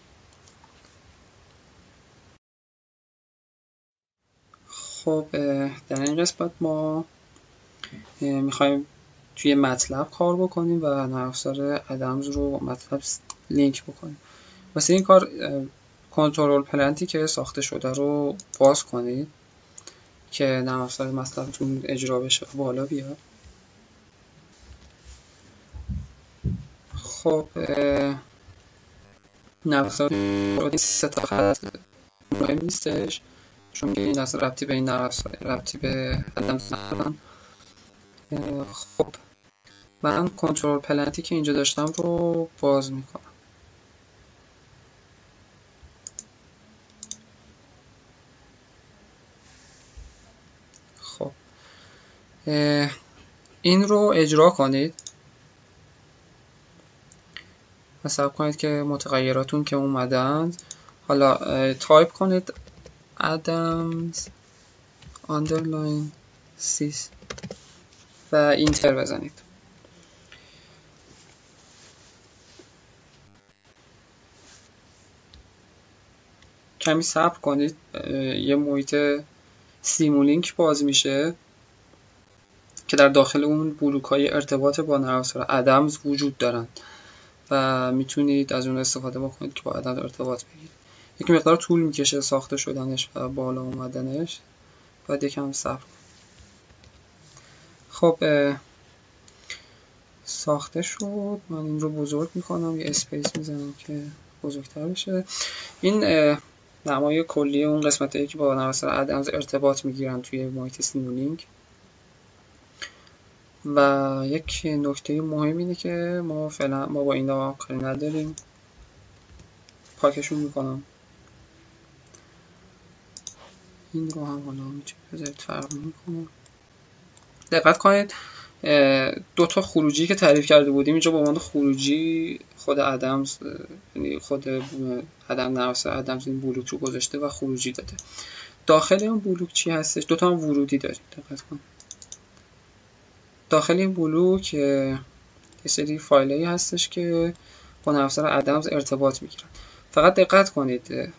خب در این قسمت ما می‌خوایم توی مطلب کار بکنیم و نرم ادمز رو مطلب لینک بکنیم. واسه این کار کنترل پلنتی که ساخته شده رو باز کنید که نرم افزار مطلبتون اجرا بشه بالا بیاد. خب نرم افزار سه تا خط مهم نیستش. چون که این اصلا ربطی به این نرم ربطی به ادمز ندارن. خب. من control plant ی که اینجا داشتم رو باز می‌کنم. خب. این رو اجرا کنید. حساب کنید که متغیراتون که اومدند. حالا تایپ کنید Adams underline 6 و اینتر بزنید. کمی صبر کنید یه محیط سیمولینک باز میشه که در داخل اون بلوک های ارتباط با نرم ادمز وجود دارن و می‌تونید از اون استفاده بکنید که با ادم ارتباط بگیرید. یک مقدار طول می‌کشه ساخته شدنش و بالا اومدنش باید یکم صبر خب ساخته شد. من این رو بزرگ می‌کنم یه space می‌زنم که بزرگتر بشه. این نمای کلی اون قسمت هایی که با نوسط Adams ارتباط می‌گیرن توی محیط Simulink و یک نکته مهم اینه که ما فعلا ما با اینا کاری نداریم. پاکشون می‌کنم. این رو هم حالا بذارید فرق می‌کنم دقت کنید. دو تا خروجی که تعریف کرده بودیم. اینجا با عنوان خروجی خود ادمز یعنی خود ادم نرس ادمز این بلوک رو گذاشته و خروجی داده. داخل اون بلوک چی هستش؟ دو تا ورودی داریم. دقت کن. داخل این بلوک یه سری فایلایی هستش که با نرم ادمز ارتباط می‌گیرن. فقط دقت کنید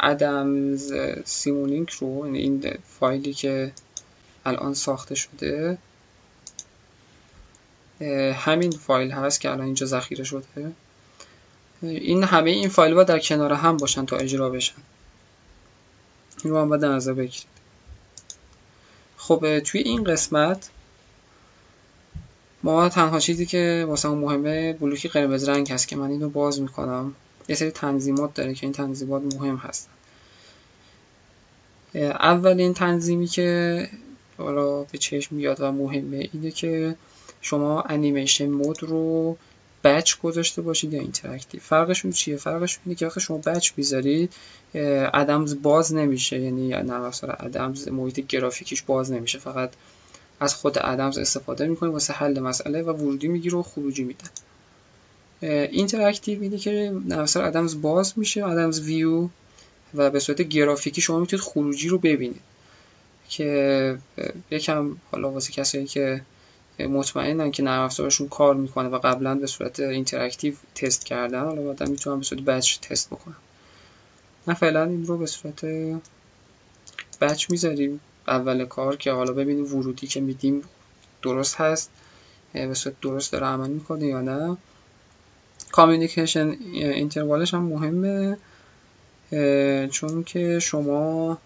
ادمز سیمولینک رو یعنی این فایلی که الان ساخته شده همین فایل هست که الان اینجا ذخیره شده. این همه این فایل ها در کنار هم باشن تا اجرا بشن. این رو هم باید نظر بگیرید. خب توی این قسمت ما تنها چیزی که واسه مهمه بلوکی قرمز رنگ هست که من اینو باز می‌کنم. یه سری تنظیمات داره که این تنظیمات مهم هستن. اولین تنظیمی که حالا به چشم میاد و مهمه اینه که شما animation mode رو batch گذاشته باشید یا interactive فرقشون چیه؟ فرقشون اینه که وقتی شما batch می‌ذارید Adams باز نمیشه. یعنی نرم Adams محیط گرافیکیش باز نمیشه. فقط از خود Adams استفاده می‌کنید واسه حل مسئله و ورودی می‌گیره و خروجی میده. interactive اینه که نرم Adams باز میشه Adams View و به صورت گرافیکی شما می‌تونید خروجی رو ببینید. که یکم حالا واسه کسایی که مطمئنن که نرم افزارشون کار می‌کنه و قبلا به صورت interactive تست کردن. حالا بعدا می‌تونن به صورت batch تست بکنن. من فعلا این رو به صورت بچ می‌ذاریم. اول کار که حالا ببینیم ورودی که میدیم درست هست به صورت درست داره عمل می‌کنه یا نه. کامیونیکیشن اینتروالش هم مهمه چون که شما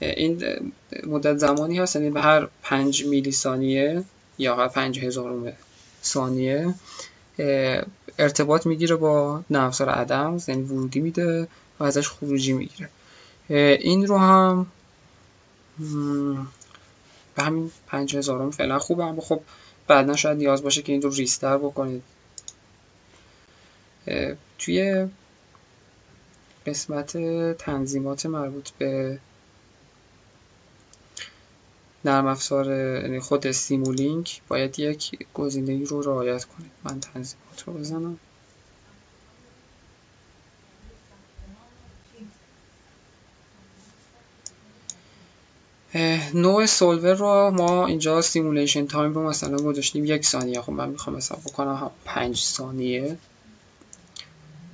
این مدت زمانی هست یعنی به هر پنج میلی ثانیه یا پنج هزارم ثانیه ارتباط می‌گیره با نفسار عدم یعنی ورودی میده و ازش خروجی می‌گیره. این رو هم به همین پنج هزارم فعلا خوبه اما خب بعدا شاید نیاز باشه که این رو ریستر بکنید. توی قسمت تنظیمات مربوط به نرم افزار یعنی خود سیمولینک باید یک گزینه رو رعایت کنید من تنظیمات رو بزنم. نوع solver رو ما اینجا simulation time رو مثلا گذاشتیم یک ثانیه. خب من می‌خوام مثلا بکنم پنج ثانیه.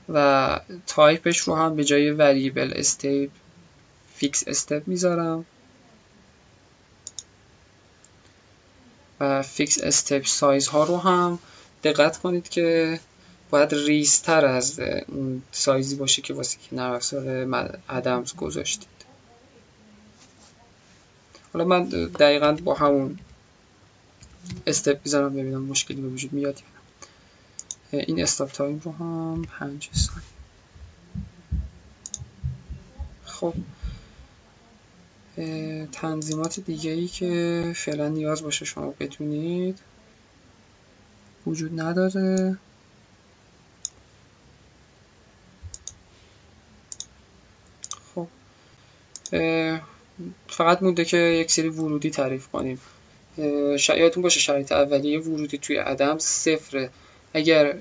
و تایپش رو هم به جای variable step fixed step می‌ذارم. fixed step size ها رو هم دقت کنید که باید ریزتر از اون سایزی باشه که واسه که نرم Adams گذاشتید. حالا من دقیقا با همون استپ می‌زنم ببینم مشکلی به وجود میاد یا این استاپ تایم رو هم پنج ثانیه. خب. تنظیمات دیگه ای که فعلا نیاز باشه شما بدونید وجود نداره. خب فقط مونده که یک سری ورودی تعریف کنیم. یادتون باشه شرایط اولیه ورودی توی عدم صفره. اگر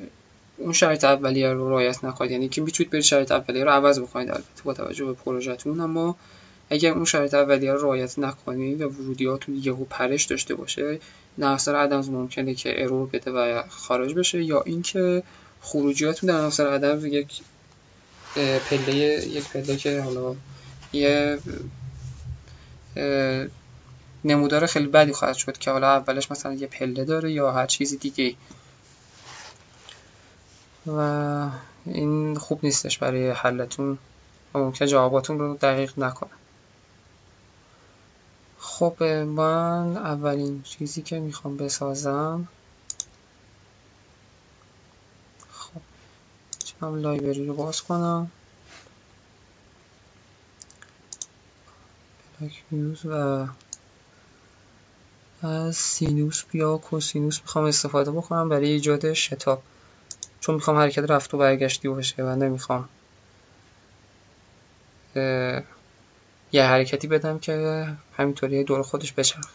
اون شرایط اولیه رو رعایت نکنید یعنی که می‌تونید برید شرایط اولیه رو عوض بکنید البته با توجه به پروژهتون اما اگر اون شرایط اولیه رو رعایت نکنید و ورودیاتون یهو پرش داشته باشه نفسر ادمز ممکنه که ارور بده و خارج بشه یا اینکه خروجیاتون در نفسر ادمز یک پله یک پله که حالا یه نمودار خیلی بدی خواهد شد که حالا اولش مثلا یه پله داره یا هر چیزی دیگه و این خوب نیستش برای حلتون و ممکن جواباتون رو دقیق نکنه. خب من اولین چیزی که می‌خوام بسازم خب هم لایبری رو باز کنم. بلک نیوز و از سینوس یا کوسینوس می‌خوام استفاده بکنم برای ایجاد شتاب. چون می‌خوام حرکت رفت و برگشتی بشه و نمی‌خوام. یه حرکتی بدم که همینطوری دور خودش بچرخه.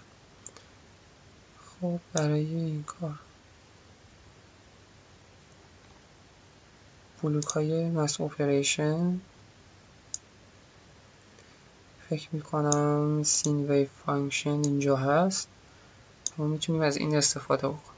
خب برای این کار. بلوک های math operation فکر می‌کنم sine wave function اینجا هست. ما می‌تونیم از این استفاده بکنیم.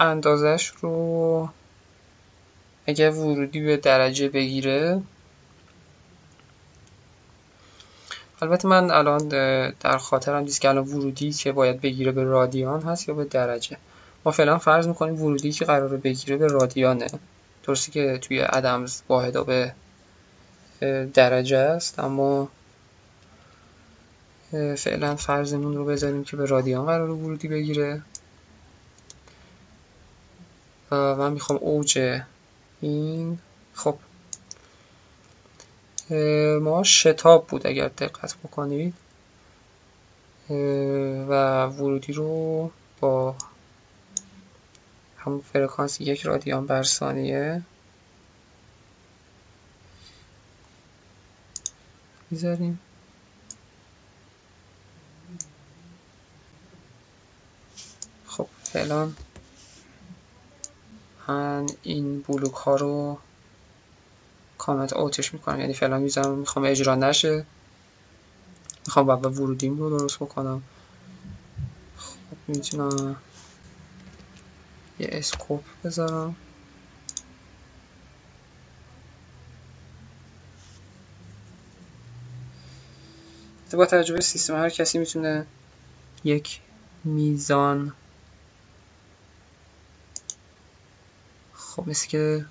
اندازش رو اگر ورودی به درجه بگیره. البته من الان در خاطرم نیست که الان ورودی که باید بگیره به رادیان هست یا به درجه. ما فعلا فرض می‌کنیم ورودی که قراره بگیره به رادیانه. درسته که توی ادمز واحدا به درجه است اما فعلا فرضمون رو بذاریم که به رادیان قرار ورودی بگیره. من می‌خوام اوج این خب. ما شتاب بود اگر دقت بکنید. و ورودی رو با همون فرکانس یک رادیان بر ثانیه. می‌ذاریم. خب فعلا من این بلوک ها رو کامنت اوتش می‌کنم. یعنی فعلا می‌ذارم می‌خوام اجرا نشه. می‌خوام بعد ورودیم رو درست بکنم. خب می‌تونم یه اسکوپ بذارم. با توجه به سیستم هر کسی می‌تونه یک میزان خب مثل که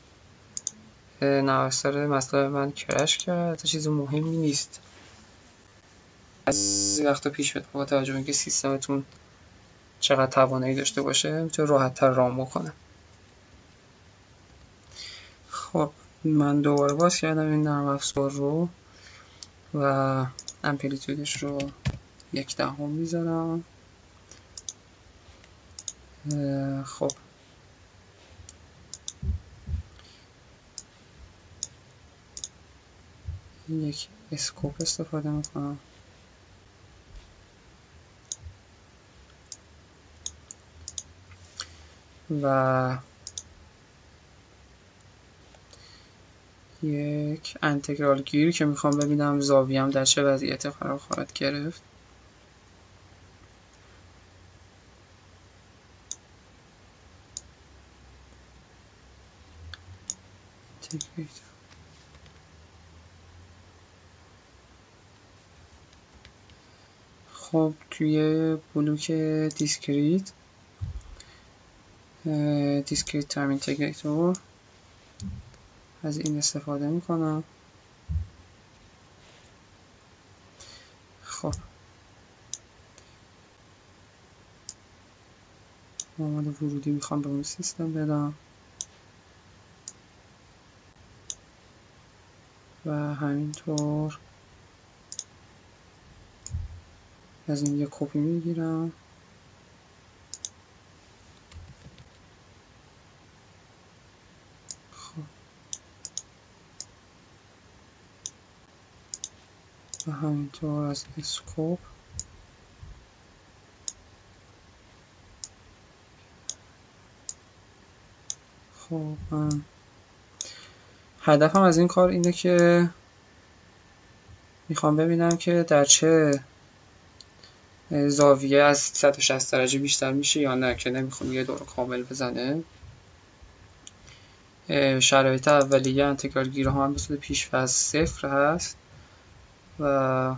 نوستر مطلب من کرش کرد. چیز مهمی نیست. از وقتا پیش میاد با توجه اینکه سیستمتون چقدر توانایی داشته باشه می‌تونه راحت تر رام بکنه. خب من دوباره باز کردم این نرم افزار رو و amplitude ش رو یک دهم می‌ذارم. خب. یک scope استفاده می‌کنم. و یک انتگرال گیر که می‌خوام ببینم زاویم در چه وضعیت قرار خواهد گرفت. خب توی بلوک discrete discrete time integrator از این استفاده می‌کنم. خب. آماده ورودی می‌خوام به اون سیستم بدم. و همینطور از این یه کپی می‌گیرم. خب. و همینطور از اسکوپ. خب هدفم از این کار اینه که می‌خوام ببینم که در چه زاویه از 160 درجه بیشتر میشه یا نه که نمی‌خوام یه دور کامل بزنه. شرایط اولیه انتگرال ها هم به پیش از صفر هست و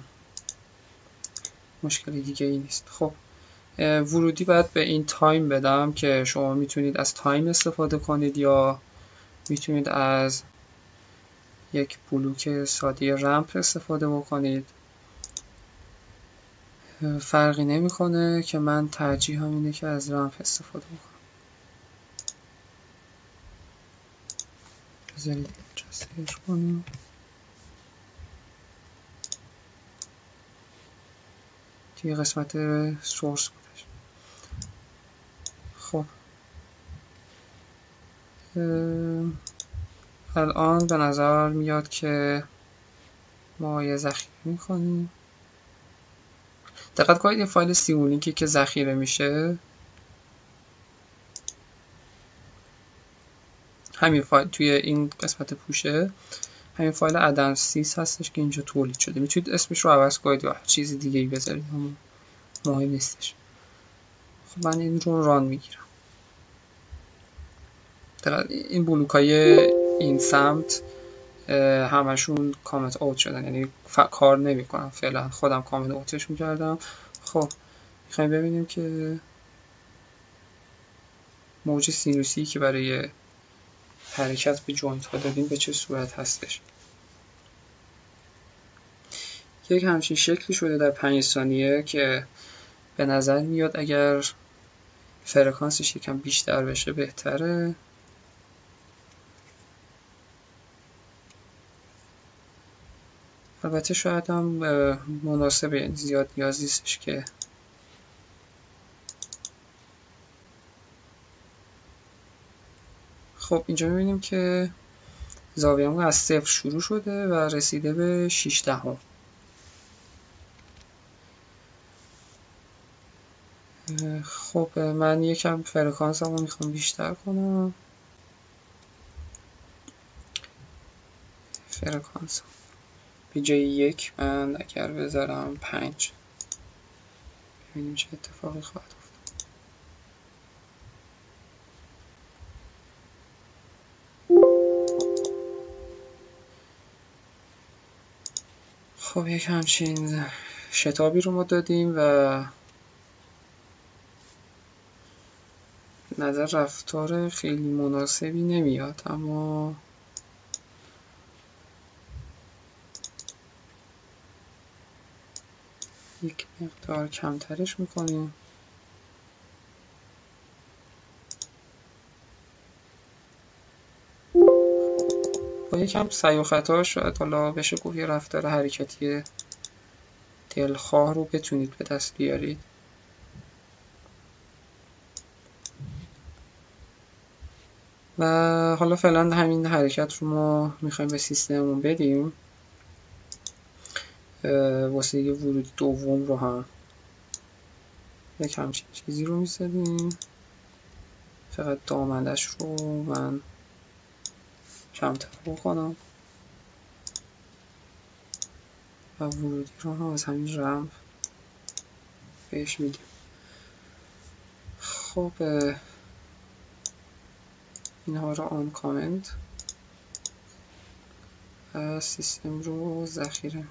مشکل دیگه ای نیست. خب ورودی باید به این time بدم که شما می‌تونید از time استفاده کنید یا می‌تونید از یک بلوک ساده ramp استفاده بکنید. فرقی نمی‌کنه که من ترجیحم اینه که از ramp استفاده بکنم. بذارید اینجا کنیم. توی قسمت سورس بودش. خب. الان به نظر میاد که ما یه ذخیره می‌کنیم. دقت کنید این فایل سیمولینکی که ذخیره میشه. همین فایل توی این قسمت پوشه. همین فایل عدم سیس هستش که اینجا تولید شده. می‌تونید اسمش رو عوض کنید یا چیز دیگه ای بذارید. همون مهم نیستش. خب من این رو run می‌گیرم. این بلوک های این سمت همشون comment out شدن. یعنی کار نمی‌کنن. فعلا خودم comment out ش می‌کردم. خب می‌خوایم ببینیم که موج سینوسی که برای حرکت به joint ها دادیم به چه صورت هستش؟ یک همچین شکلی شده در پنج ثانیه که به نظر میاد اگر فرکانسش یکم بیشتر بشه بهتره. البته شاید هم مناسبه زیاد نیاز نیستش که خب اینجا می‌بینیم که زاویه‌مون از صفر شروع شده و رسیده به 6 دهم. خب من یکم فرکانس رو می‌خوام بیشتر کنم. فرکانس به جای یک من اگر بذارم پنج. ببینیم چه اتفاقی خواهد افتاد. خب یک همچین شتابی رو ما دادیم و نظر رفتار خیلی مناسبی نمیاد اما یک مقدار کمترش می‌کنیم. با یکم سعی و خطا شاید حالا بشه گفت یه رفتار حرکتی دلخواه رو بتونید به دست بیارید. و حالا فعلا همین حرکت رو ما می‌خوایم به سیستممون بدیم. واسه یه ورود دوم رو هم یک همچین چیزی رو می‌زدیم. فقط دامندش رو من کمتر بکنم. و ورودی رو هم از همین رمپ بهش میدیم. خب اینها رو آن کامنت و سیستم رو ذخیره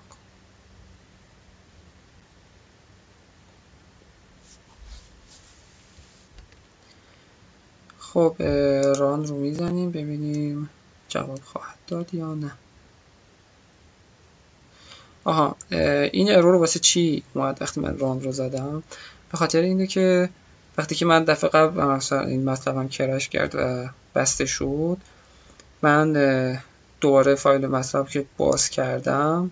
خب ران رو می‌زنیم ببینیم جواب خواهد داد یا نه. آها این ارور رو واسه چی اومد وقتی من ران رو زدم؟ به خاطر اینه که وقتی که من دفعه قبل این مطلبم کرش کرد و بسته شد من دوباره فایل مطلب که باز کردم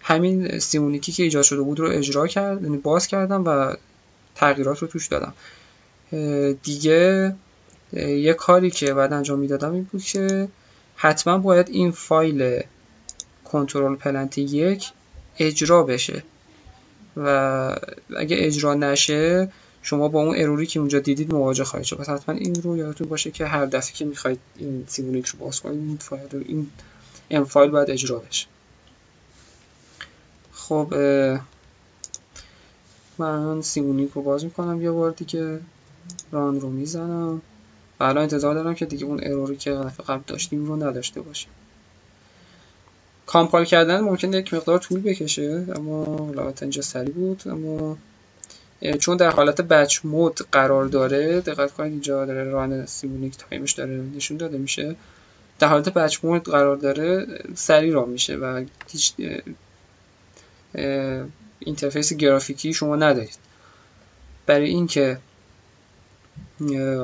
همین سیمونیکی که ایجاد شده بود رو اجرا کرد یعنی باز کردم و تغییرات رو توش دادم. دیگه یه کاری که بعد انجام می‌دادم این بود که حتما باید این فایل control plant یک اجرا بشه. و اگه اجرا نشه شما با اون error ی که اونجا دیدید مواجه خواهید شد. پس حتما این رو یادتون باشه که هر دفعه که می‌خواید این Simulink رو باز کنید این فایل رو این این فایل باید اجرا بشه. خب من Simulink رو باز می‌کنم. یه بار دیگه run رو می‌زنم. و الان انتظار دارم که دیگه اون error ی که دفعه قبل داشتیم رو نداشته باشه compile کردن ممکنه یک مقدار طول بکشه اما البته اینجا سریع بود. اما چون در حالت batch mode قرار داره دقت کنید اینجا داره run Simulink time ش داره نشون داده میشه. در حالت batch mode قرار داره سریع run میشه و هیچ interface گرافیکی شما ندارید. برای اینکه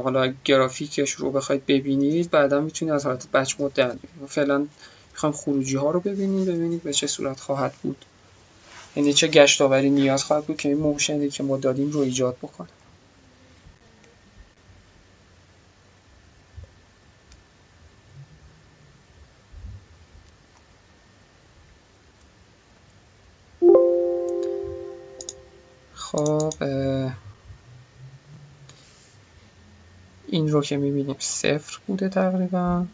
حالا گرافیکش رو بخواید ببینید بعدا می‌تونید از حالت batch mode در فعلا می‌خوام خروجی ها رو ببینید ببینید به چه صورت خواهد بود. یعنی چه گشتاوری نیاز خواهد بود که این motion ی که ما دادیم رو ایجاد بکنه. این رو که می‌بینیم صفر بوده تقریبا.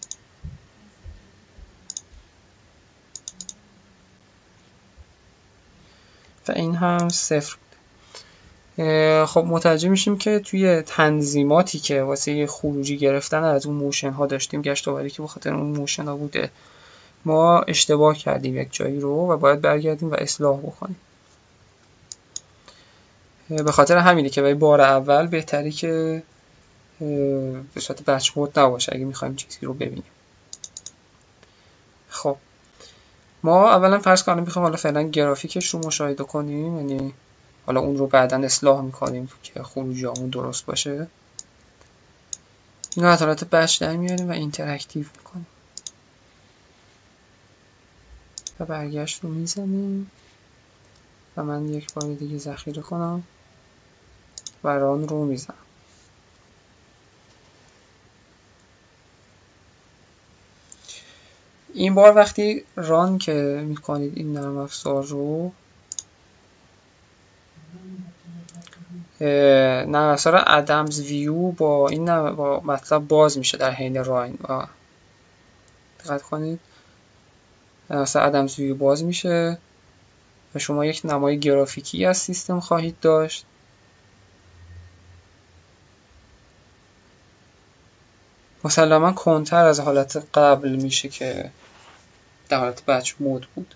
و این هم صفر خب متوجه میشیم که توی تنظیماتی که واسه خروجی گرفتن از اون motion ها داشتیم گشتاوری که بخاطر اون motion ها بوده ما اشتباه کردیم یک جایی رو و باید برگردیم و اصلاح بکنیم. به خاطر همینه که برای بار اول بهتره که به صورت batch mode نباشه اگه می‌خوایم چیزی رو ببینیم. خب. ما اولا فرض کنیم می‌خوایم حالا فعلا گرافیکش رو مشاهده کنیم یعنی حالا اون رو بعدا اصلاح می‌کنیم که خروجی همون درست باشه. این رو حالت batch در میاریم و interactive می‌کنیم. و برگشت رو می‌زنیم. و من یک بار دیگه ذخیره کنم. و ران رو می‌زنم. این بار وقتی ران که می‌کنید این نرم افزار رو نرم افزار ادمز ویو با این با مطلب باز میشه در حین راین. و دقت کنید. نرم افزار ادمز ویو باز میشه و شما یک نمای گرافیکی از سیستم خواهید داشت. مسلما کنتر از حالت قبل میشه که در حالت بچ مود بود.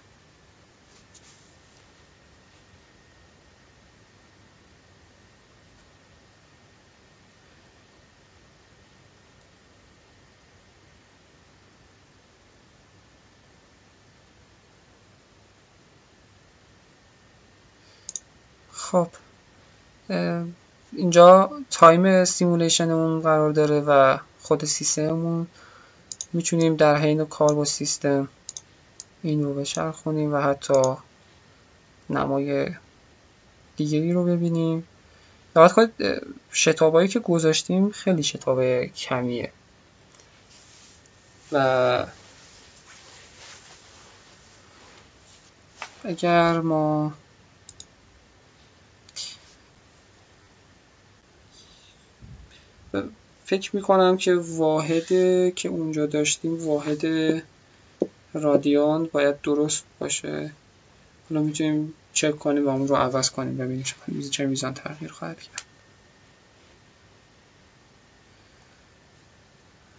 خب اینجا time simulation مون قرار داره و خود سیستممون می‌تونیم در حین کار با سیستم این رو بچرخونیم و حتی نمای دیگری رو ببینیم. دقت کنید شتابایی که گذاشتیم خیلی شتاب کمیه. و اگر ما فکر می‌کنم که واحد که اونجا داشتیم واحد رادیان باید درست باشه. حالا می‌تونیم چک کنیم و اون رو عوض کنیم ببینیم چه میزان تغییر خواهد کرد.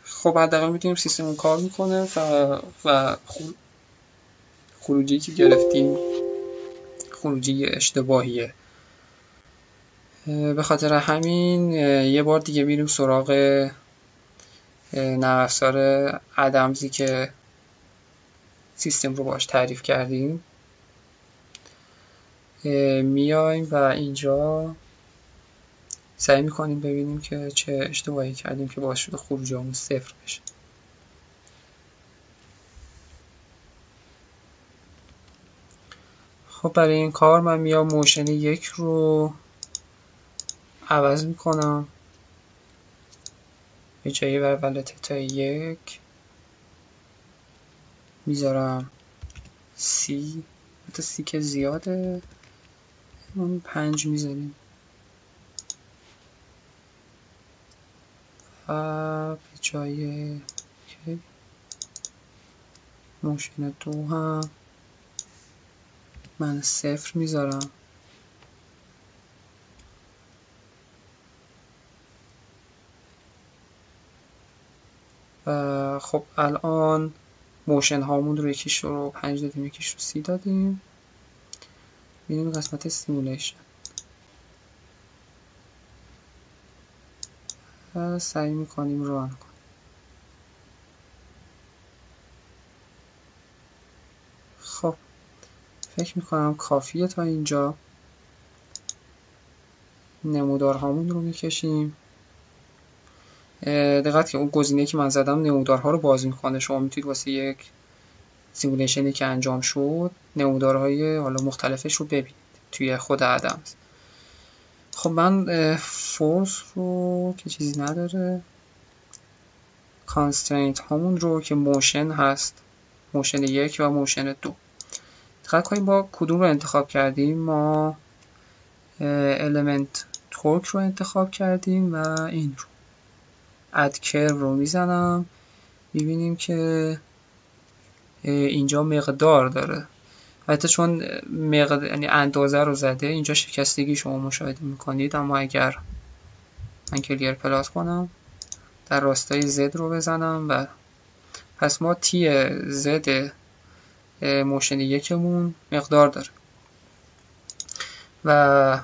خب حداقل می‌تونیم سیستم کار می‌کنه و و خروجی که گرفتیم خروجی اشتباهیه به خاطر همین یه بار دیگه میریم سراغ نرم ادمزی که سیستم رو باش تعریف کردیم. میایم و اینجا سعی می‌کنیم ببینیم که چه اشتباهی کردیم که باعث شده خروج همون صفر بشه. خب برای این کار من میام موشن یک رو عوض می‌کنم. به جای ورول تتا یک. می‌ذارم. سی. حتی سی که زیاده. اون پنج می‌ذاریم. و به جای motion دو هم من صفر می‌ذارم. خب الان motion هامون رو یکیش رو پنج دادیم یکیش رو سی دادیم. میریم قسمت simulation و سعی می‌کنیم run کنیم. خب فکر می‌کنم کافیه تا اینجا. نمودارهامون رو می‌کشیم. دقت که اون گزینه که من زدم نمودارها رو باز می‌کنه. شما می‌تونید واسه یک سیمولیشنی که انجام شد نمودارهای حالا مختلفش رو ببینید توی خود ادمز خب من فورس رو که چیزی نداره constraint همون رو که motion هست motion یک و motion دو. دقت کنید با کدوم رو انتخاب کردیم؟ ما element torque رو انتخاب کردیم و این رو. add رو می‌زنم. می‌بینیم که اینجا مقدار داره. البته چون مقد... یعنی اندازه رو زده اینجا شکستگی شما مشاهده می‌کنید. اما اگر من clear plot کنم در راستای z رو بزنم و پس ما T z motion یکمون مقدار داره. و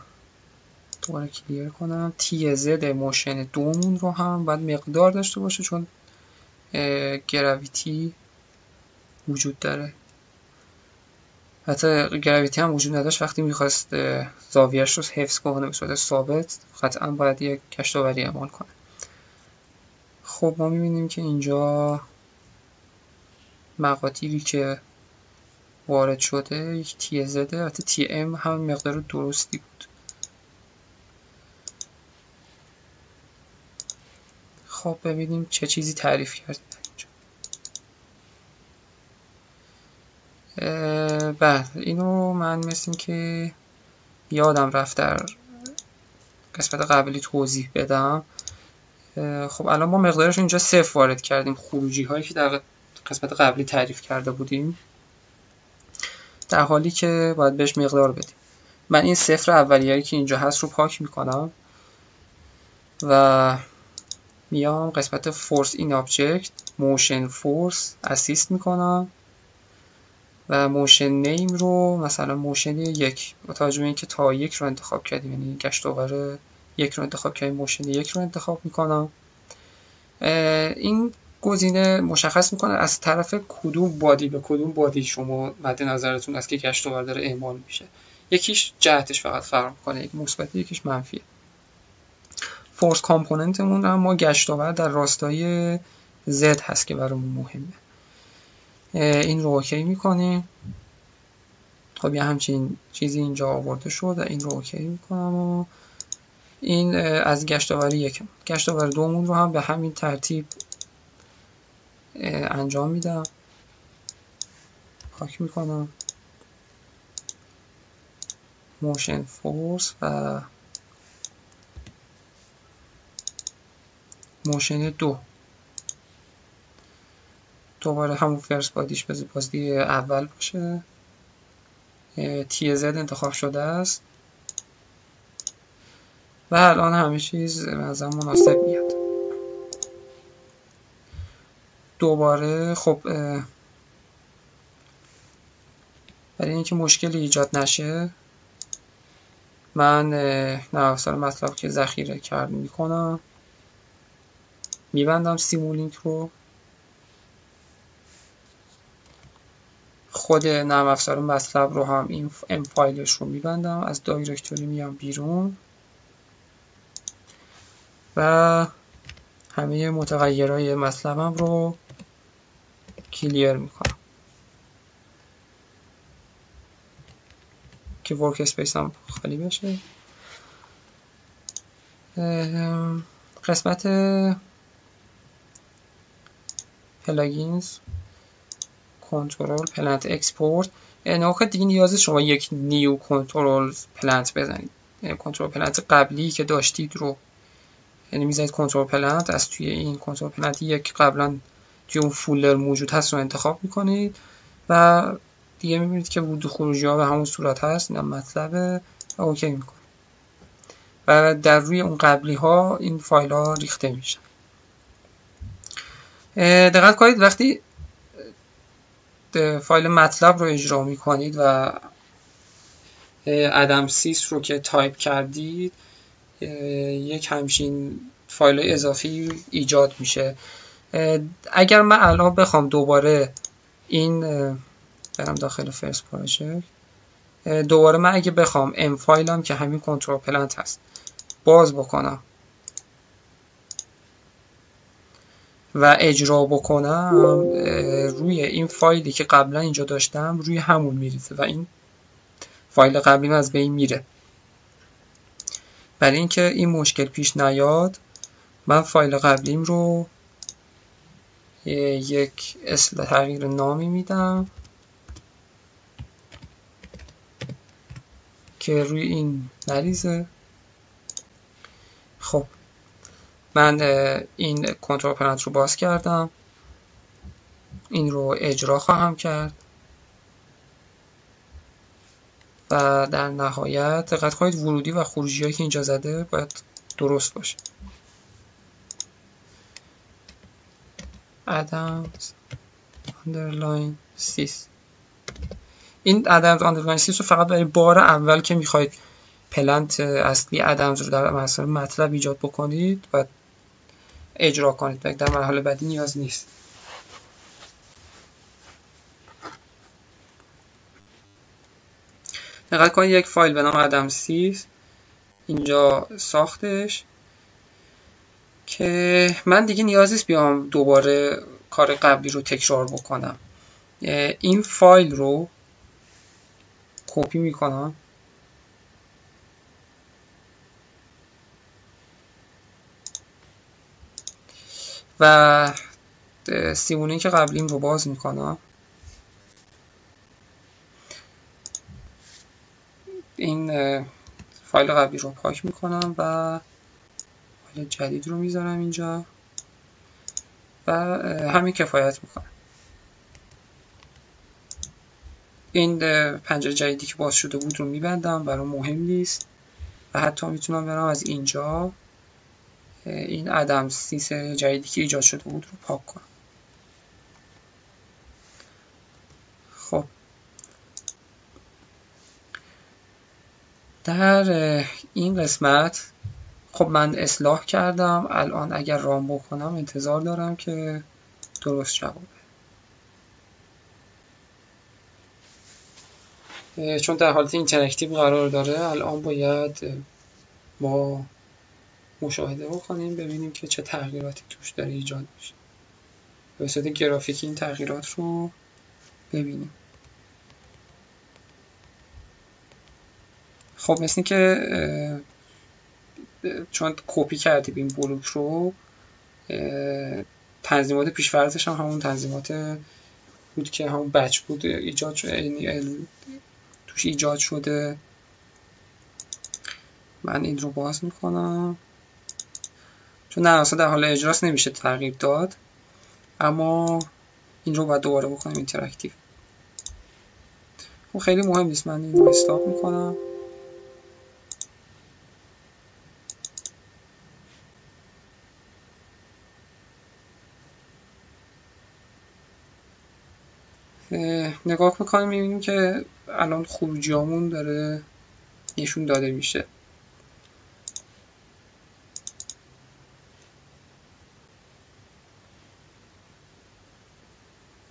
دوباره clear کنم. T z motion دومون رو هم باید مقدار داشته باشه چون gravity وجود داره. حتی gravity هم وجود نداشت. وقتی می‌خواست زاویهش رو حفظ کنه به صورت ثابت قطعا باید یک کشتاوری اعمال کنه. خب ما می‌بینیم که اینجا مقاطیری که وارد شده یک تی زده حتی تی ام هم مقدار درستی بود. خب ببینیم چه چیزی تعریف کردیم بله اینو من مثل که یادم رفت در قسمت قبلی توضیح بدم. خب الان ما مقدارش اینجا صفر وارد کردیم خروجی هایی که در قسمت قبلی تعریف کرده بودیم. در حالی که باید بهش مقدار بدیم. من این صفر اولیه‌ای که اینجا هست رو پاک می‌کنم و میام قسمت فورس این آبجکت motion force assist می‌کنم و motion name رو مثلا motion یک با توجه به اینکه تاو یک رو انتخاب کردیم یعنی گشتاور یک رو انتخاب کردیم motion یک رو انتخاب می‌کنم. این گزینه مشخص می‌کنه از طرف کدوم body به کدوم body شما مد نظرتون است که گشتاور داره اعمال میشه. یکیش جهتش فقط فرق کنه یک مثبت یکیش منفیه. force component مون هم ما گشتاور در راستای z هست که برامون مهمه. این رو okay می‌کنیم. خب یه همچین چیزی اینجا آورده شد و این رو okay می‌کنم و این از گشتاور یکم گشتاور دومون رو هم به همین ترتیب انجام میدم. پاک می‌کنم. motion force و motion دو. دوباره همون first body ش به body اول باشه. T z انتخاب شده است. و الان همه چیز به مناسب میاد. دوباره خب برای اینکه مشکلی ایجاد نشه من نه مطلب که ذخیره کرد می‌کنم. میبندم سیمولینک رو. خود نرم افزار مطلب رو هم این ام فایلش رو میبندم. از دایرکتوری میام بیرون. و همه متغیرهای مطلبم رو clear می‌کنم. که workspace هم خالی بشه. قسمت plugins. controls plant export. نکته دیگه نیاز شما یک new controls plant بزنید. controls plant قبلی که داشتید رو. یعنی می‌زنید controls plant از توی این controls plant یک قبلا توی اون folder موجود هست رو انتخاب می‌کنید و دیگه می‌بینید که ورود خروجی ها به همون صورت هست این MATLAB و okay می‌کنید. و در روی اون قبلی ها این فایل ها ریخته میشن دقت کنید وقتی فایل MATLAB رو اجرا می کنید و adams_sys رو که تایپ کردید یک همچین فایل اضافی ایجاد میشه. اگر من الان بخوام دوباره این برم داخل first project دوباره من اگه بخوام ام فایلم که همین controls plant هست باز بکنم. و اجرا بکنم روی این فایلی که قبلا اینجا داشتم روی همون میریزه و این فایل قبلی از بین میره. برای اینکه این مشکل پیش نیاد من فایل قبلیم رو یک اصل تغییر نامی میدم که روی این نریزه. خب من این کنترل پرنت رو باز کردم. این رو اجرا خواهم کرد. و در نهایت دقت کنید ورودی و خروجی هایی که اینجا زده باید درست باشه. ادمز underline 6 این ادمز underline 6 رو فقط برای بار اول که می‌خواید پلنت اصلی ادمز رو در مثلا مطلب ایجاد بکنید و اجرا کنید. در مرحله بعدی نیاز نیست. دقت کنید یک فایل به نام ادم سیز اینجا ساختش که من دیگه نیاز نیست بیام دوباره کار قبلی رو تکرار بکنم. این فایل رو کپی می‌کنم. و سیمونه که قبلیم رو باز می‌کنم این فایل قبلی رو پاک می‌کنم و فایل جدید رو می‌ذارم اینجا و همین کفایت می‌کنم. این پنجره جدیدی که باز شده بود رو میبندم برای مهم نیست و حتی می‌تونم برم از اینجا این adams_sys جدیدی که ایجاد شده بود رو پاک کنم. خب. در این قسمت خب من اصلاح کردم. الان اگر run بکنم انتظار دارم که درست جوابه چون در حالت interactive قرار داره الان باید ما مشاهده بکنیم ببینیم که چه تغییراتی توش داره ایجاد میشه. به صورت گرافیکی این تغییرات رو ببینیم. خب مثل که چون کپی کردیم این بلوک رو تنظیمات پیشفرزش هم همون تنظیمات بود که همون بچ بود ایجاد شده یعنی توش ایجاد شده. من این رو باز می‌کنم. چون نه در حال اجراست نمیشه تغییر داد. اما این رو باید دوباره بکنم interactive خب خیلی مهم نیست من این رو stop می‌کنم نگاه می‌کنیم می‌بینیم که الان خروجیامون داره نشون داده میشه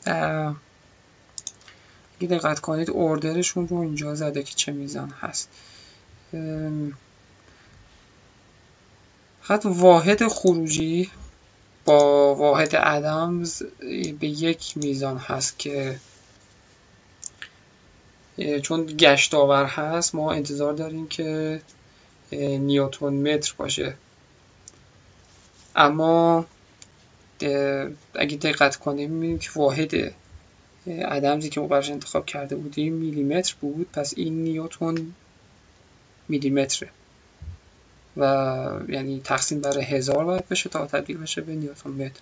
اگه دقت کنید اوردرشون رو اینجا زده که چه میزان هست. حتی واحد خروجی با واحد ادمز به یک میزان هست که چون گشت آور هست ما انتظار داریم که نیوتون متر باشه. اما اگه دقت کنیم که واحد ادمزی که ما براش انتخاب کرده بودیم میلیمتر بود پس این نیوتون میلیمتره. و یعنی تقسیم بر هزار باید بشه تا تبدیل بشه به نیوتن متر.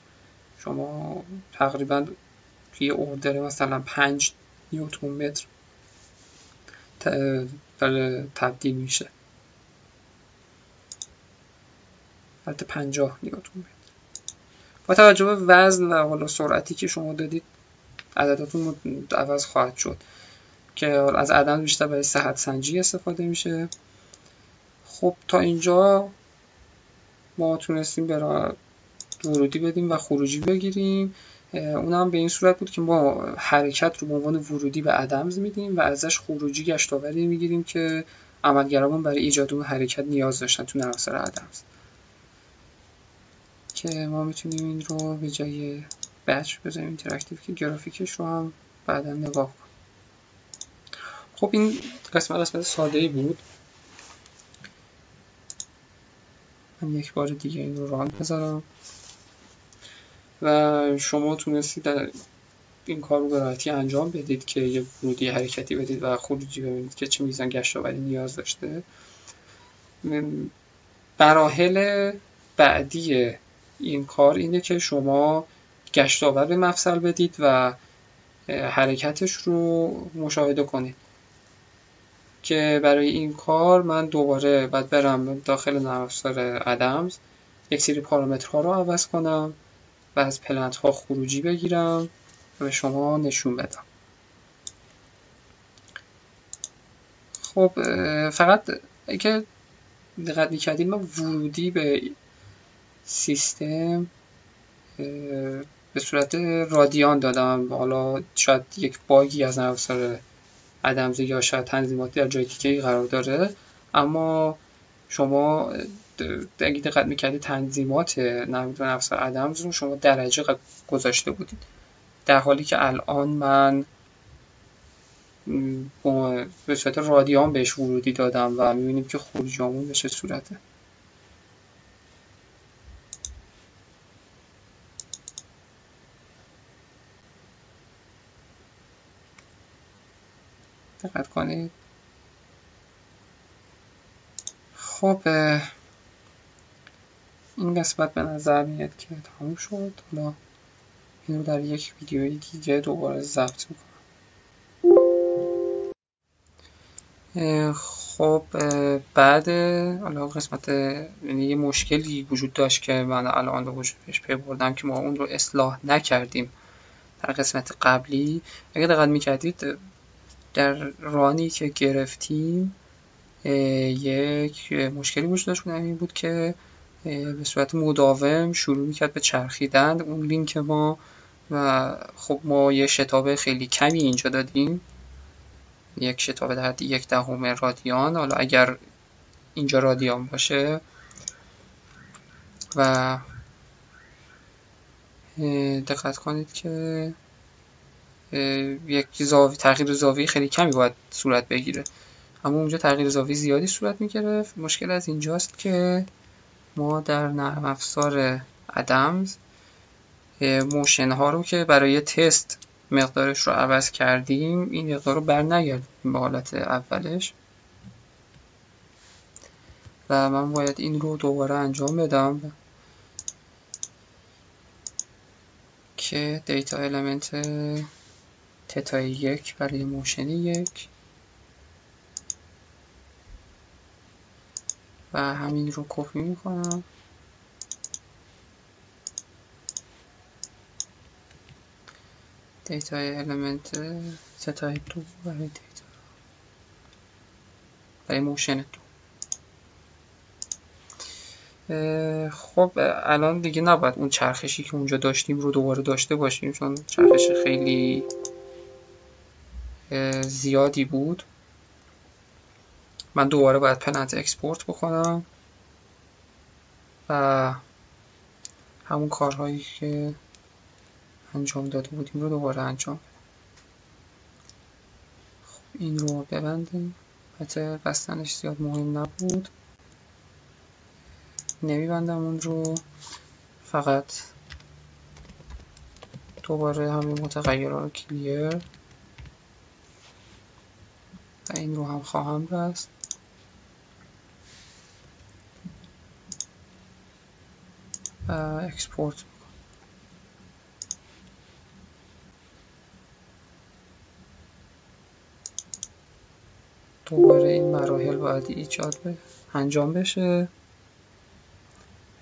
شما تقریبا توی اوردر مثلا پنج نیوتن متر تبدیل میشه. البته پنجاه نیوتن متر. با توجه به وزن و حالا سرعتی که شما دادید عدداتون عوض خواهد شد. که از عدد بیشتر برای صحت سنجی استفاده میشه. خب تا اینجا ما تونستیم برای ورودی بدیم و خروجی بگیریم. اونم به این صورت بود که ما حرکت رو به عنوان ورودی به Adams میدیم و ازش خروجی گشتاوری می‌گیریم که عملگرامون برای ایجاد اون حرکت نیاز داشتن تو نرم Adams که ما می‌تونیم این رو به جای batch بذاریم interactive که گرافیکش رو هم بعدا نگاه کنیم خب این قسمت قسمت ساده ای بود. من یک بار دیگه این رو ران بذارم. و شما تونستید در این کار رو به انجام بدید که یه ورودی حرکتی بدید و خروجی ببینید که چه میزان گشت آوری نیاز داشته. مراحل بعدی این کار اینه که شما گشت آور به مفصل بدید و حرکتش رو مشاهده کنید. که برای این کار من دوباره باید برم داخل نرم ادمز یک سری پارامترها رو عوض کنم و از پلنت ها خروجی بگیرم و به شما نشون بدم. خب فقط اگه دقت می‌کردیم من ورودی به سیستم به صورت رادیان دادم. حالا شاید یک باگی از نرم ادمزی یا شاید تنظیماتی در جای دیگه قرار داره. اما شما اگه دقت می‌کردی تنظیمات نرم افزار ادمز رو شما درجه گذاشته بودید. در حالی که الان من به صورت رادیان بهش ورودی دادم و می‌بینیم که خروجیامون به چه صورته. دقت کنید. خب این قسمت به نظر میاد که تموم شد. حالا این رو در یک ویدیوی دیگه دوباره ضبط می‌کنم. خب بعد حالا قسمت یعنی یه مشکلی وجود داشت که من الان به وجود پی بردم که ما اون رو اصلاح نکردیم در قسمت قبلی. اگه دقت می‌کردید در رانی که گرفتیم یک مشکلی وجود داشت این بود که به صورت مداوم شروع می‌کرد به چرخیدن. اون لینک ما و خب ما یه شتاب خیلی کمی اینجا دادیم. یک شتاب در حد یک دهم رادیان. حالا اگر اینجا رادیان باشه. و دقت کنید که یک زاویه تغییر زاویه خیلی کمی باید صورت بگیره. اما اونجا تغییر زاویه زیادی صورت می‌گرفت. مشکل از اینجاست که ما در نرم افزار ادمز موشن ها رو که برای تست مقدارش رو عوض کردیم این مقدار رو بر نگردیم به حالت اولش. و من باید این رو دوباره انجام بدم. که data element تتای یک برای motion یک. و همین رو کپی می‌کنم. data element تتای دو برای data برای motion دو. خب الان دیگه نباید اون چرخشی که اونجا داشتیم رو دوباره داشته باشیم چون چرخش خیلی زیادی بود. من دوباره باید plant export بکنم و همون کارهایی که انجام داده بودیم رو دوباره انجام خب این رو ببندیم. حتی بستنش زیاد مهم نبود. نمیبندم اون رو. فقط دوباره همین متغیرها رو کلیر و این رو هم خواهم بست و اکسپورت دوباره این مراحل باید ایجاد به انجام بشه.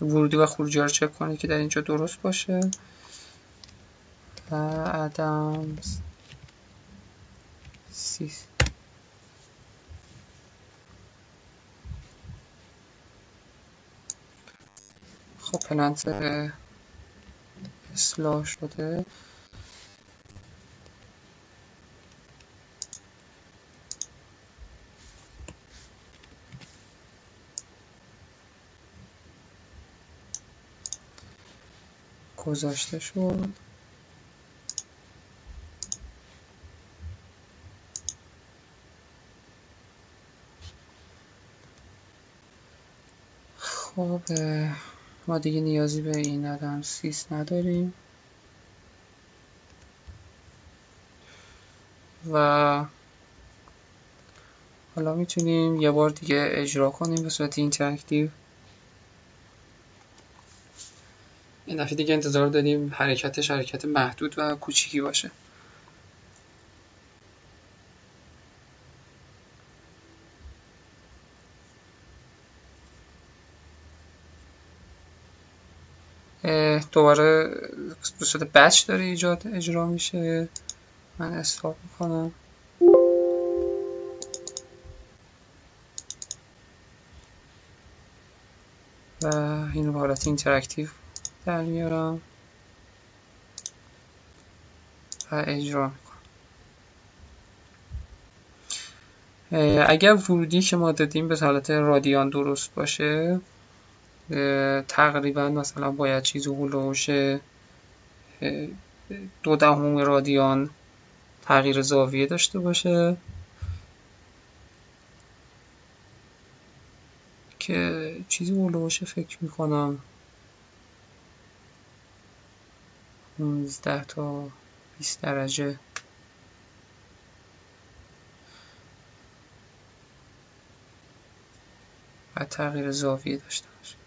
ورودی و خروجی رو چک کنید که در اینجا درست باشه. و ادمز سیس خب پلنت اصلاح شده. گذاشته شد. خب ما دیگه نیازی به این ADAMS sys نداریم. و حالا می‌تونیم یه بار دیگه اجرا کنیم به صورت interactive. این دفعه دیگه انتظار داریم حرکتش حرکت محدود و کوچیکی باشه. دوباره به صورت بچ داره ایجاد اجرا میشه. من استاپ می‌کنم. و این رو به حالت interactive در میارم. و اجرا می‌کنم. اگر ورودی که ما دادیم به حالت رادیان درست باشه تقریبا مثلا باید چیزی هلوش دو دهم رادیان تغییر زاویه داشته باشه. که چیزی هلوش فکر می‌کنم 15 تا 20 درجه. و تغییر زاویه داشته باشه.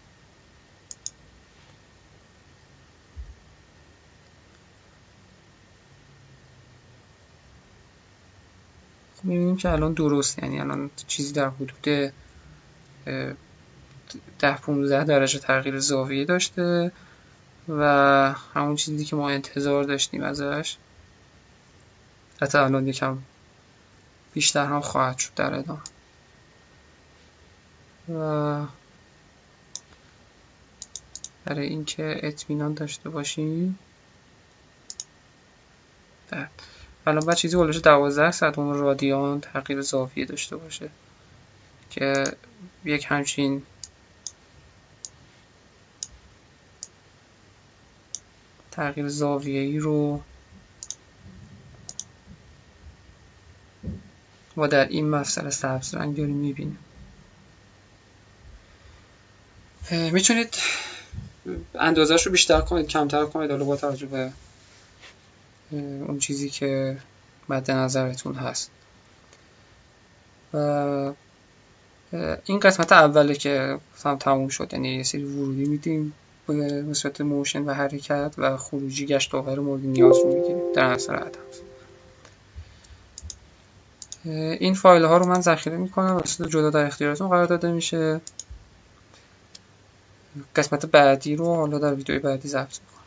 می‌بینیم که الان درست یعنی الان چیزی در حدود ده 15 درجه تغییر زاویه داشته و همون چیزی که ما انتظار داشتیم ازش حتی الان یکم بیشتر هم خواهد شد در ادامه. و برای اینکه اطمینان داشته باشیم در الان بعد چیزی هلوش 12 صدم رادیان تغییر زاویه داشته باشه که یک همچین تغییر زاویه ای رو ما در این مفصل سبز رنگ داریم می‌بینیم. می‌تونید اندازش رو بیشتر کنید کمتر کنید حالا با توجه به اون چیزی که مد نظرتون هست. و این قسمت اوله که هم تموم شد یعنی یه سری ورودی میدیم به صورت موشن و حرکت و خروجی گشت آور مورد نیاز رو می‌گیریم. در اثر عدم این فایل ها رو من ذخیره می‌کنم. و جدا در اختیارتون قرار داده میشه. قسمت بعدی رو حالا در ویدیوی بعدی ضبط می‌کنم.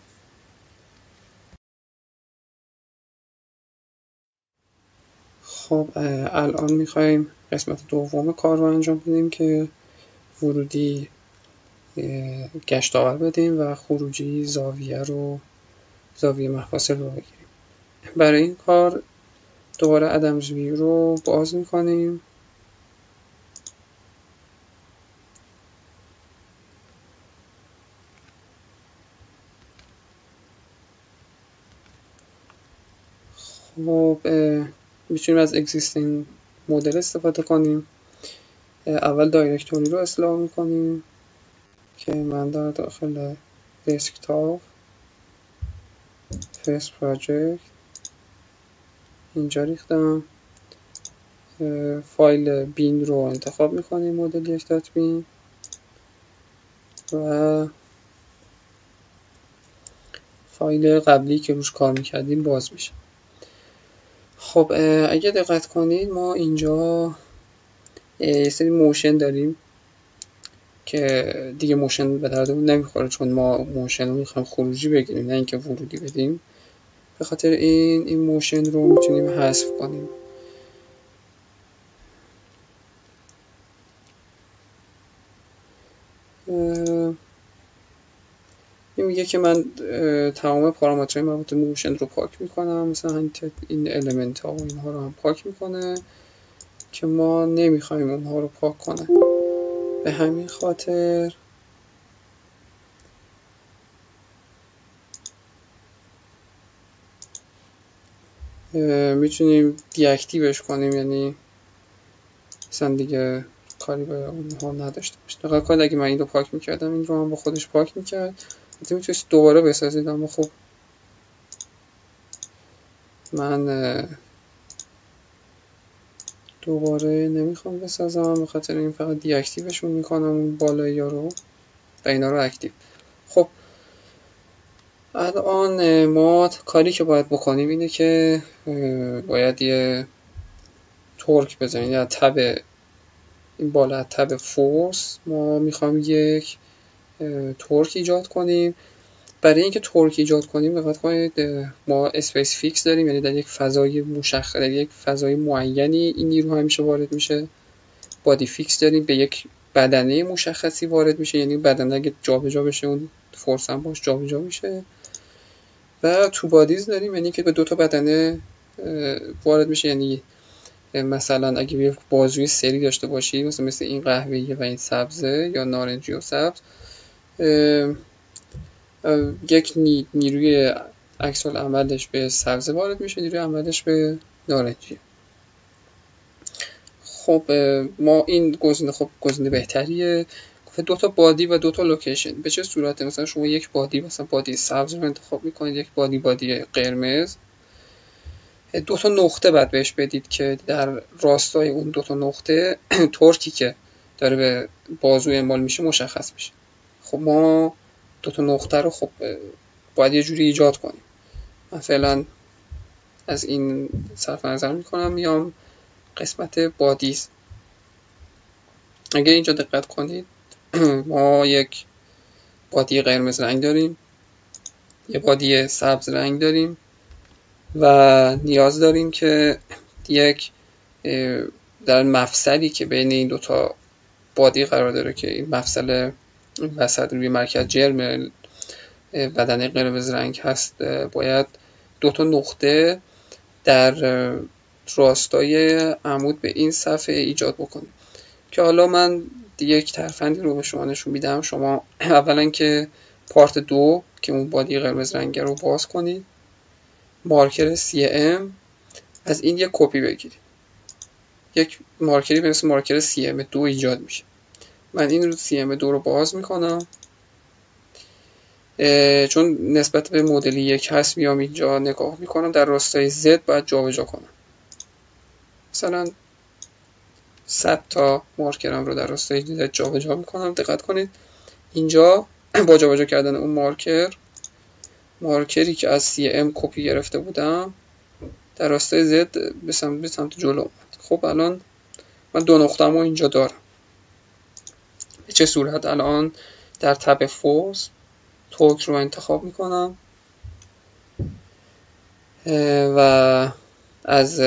خب الان می‌خوایم قسمت دوم کار رو انجام بدیم که ورودی گشت آور بدیم و خروجی زاویه رو زاویه مفاصل رو بگیریم. برای این کار دوباره ادمز ویو رو باز می‌کنیم. خب می‌تونیم از existing model استفاده کنیم. اول directory رو اصلاح می‌کنیم که من در داخل desktop phase project اینجا ریختم. فایل bin رو انتخاب می‌کنیم مدل یک dot bin. و فایل قبلی که روش کار می‌کردیم باز میشه. خب اگه دقت کنید ما اینجا یه سری motion داریم که دیگه motion به دردمون نمی‌خوره چون ما motion رو می‌خوایم خروجی بگیریم نه اینکه ورودی بدیم. به خاطر این این motion رو می‌تونیم حذف کنیم این میگه که من تمام پارامترهای مربوط motion رو پاک می‌کنم. مثلا این element ها و اینها رو هم پاک می‌کنه که ما نمی‌خوایم اونها رو پاک کنه. به همین خاطر می‌تونیم deactive ش کنیم یعنی مثلا دیگه کاری به اونها نداشته باشه دقت کنید اگه من این رو پاک می‌کردم این رو هم با خودش پاک می‌کرد. می‌تونید دوباره بسازید اما خب. من دوباره نمی‌خوام بسازم. به خاطر این فقط دیاکتیوشون می‌کنم اون بالایی رو و اینا رو اکتیو. خب. الان ما کاری که باید بکنیم اینه که باید یه تورک بزنیم. یا تب این بالا تب فورس. ما می‌خوام یک torque ایجاد کنیم. برای اینکه torque ایجاد کنیم دقت ما space fix داریم یعنی در یک فضای مشخص در یک فضای معینی این نیرو همیشه وارد میشه. body fix داریم به یک بدنه مشخصی وارد میشه یعنی بدنه اگه جابجا بشه اون force هم باش جابجا میشه. و two bodies داریم یعنی که به دو تا بدنه وارد میشه یعنی مثلا اگه یک بازوی سری داشته باشی مثل مثل این قهوه‌ای و این سبزه یا نارنجی و سبز یک نیروی عکس عملش به سبزه وارد میشه نیروی عملش به نارنجی. خب ما این گزینه خب گزینه بهتریه. دو تا body و دو تا location. به چه صورته مثلا شما یک body مثلا body سبز رو انتخاب می‌کنید یک body body قرمز. دو تا نقطه بعد بهش بدید که در راستای اون دو تا نقطه [clears throat] torque ی که داره به بازو اعمال میشه مشخص میشه. خب ما دو تا نقطه رو خب باید یه جوری ایجاد کنیم. من فعلا از این صرف نظر می‌کنم میام قسمت بادیز اگر اینجا دقت کنید [clears throat] ما یک بادی قرمز رنگ داریم یه بادی سبز رنگ داریم و نیاز داریم که یک در مفصلی که بین این دوتا بادی قرار داره که این مفصل وسط روی مرکز جرم بدن قرمز رنگ هست باید دو تا نقطه در راستای عمود به این صفحه ایجاد بکنیم. که حالا من یک ترفندی رو به شما نشون میدم. شما اولا که پارت دو که اون بادی قرمز رنگ رو باز کنید. مارکر CM از این یک کپی بگیرید. یک مارکری به مثل مارکر CM دو ایجاد میشه. من این رو CM دو رو باز می‌کنم. چون نسبت به مدلی یک هست میام اینجا نگاه می‌کنم. در راستای Z باید جابجا کنم. مثلا 100 تا مارکرم رو در راستای Z جابجا می‌کنم. دقت کنید. اینجا [clears throat] با جابجا کردن اون مارکر مارکری که از CM کپی گرفته بودم در راستای Z به سمت, جلو اومد. خب الان من دو نقطه رو اینجا دارم. به چه صورت الان در تب فورس توک رو انتخاب می‌کنم. و از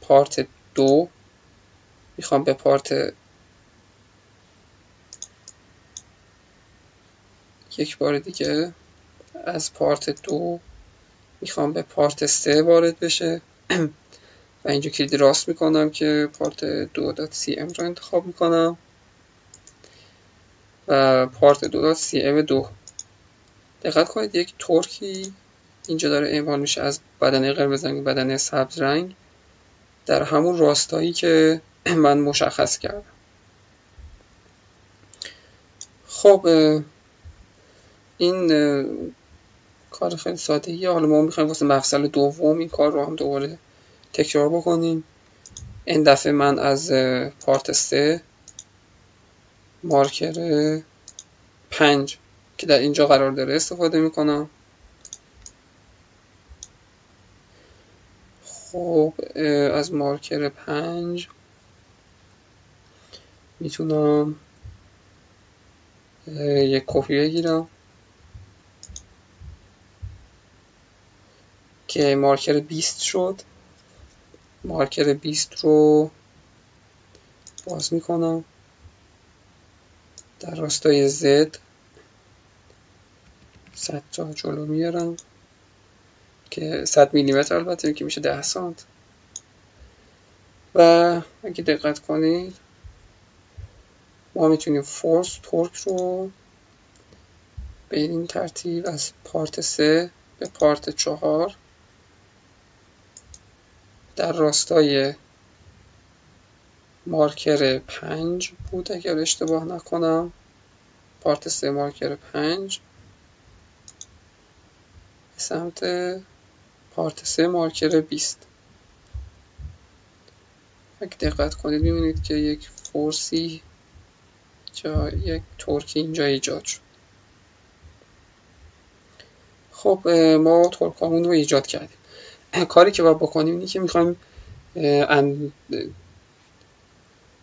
پارت دو می‌خوام به پارت یک بار دیگه از part دو می‌خوام به part سه وارد بشه. [clears throat] و اینجا کلیک راست می‌کنم که part دو dot cm رو انتخاب می‌کنم. part دو dot cm دو. دقت کنید یک torque ی اینجا داره اعمال میشه از بدنه قرمز رنگ بدنه سبز رنگ. در همون راستایی که [clears throat] من مشخص کردم. خب این کار خیلی ساده ایه حالا ما می‌خوایم واسه مفصل دوم این کار رو هم دوباره تکرار بکنیم. این دفعه من از پارت سه مارکر پنج که در اینجا قرار داره استفاده می‌کنم. خب از مارکر پنج می‌تونم یک کپی بگیرم. که مارکر 20 شد. مارکر 20 رو باز می‌کنم. در راستای Z 100 تا جلو میارم. که 100 میلیمتر البته که میشه 10 سانت. و اگه دقت کنید ما می‌تونیم فورس تورک رو به این ترتیب از پارت 3 به پارت 4 در راستای مارکر 5 بود اگر اشتباه نکنم. پارت 3 مارکر 5 سمت پارت 3 مارکر 20 اگه دقت کنید می‌بینید که یک فورسی جا یک ترکی اینجا ایجاد شد. خب ما ترکامون رو ایجاد کردیم. [clears throat] کاری که باید بکنیم اینه که می‌خوایم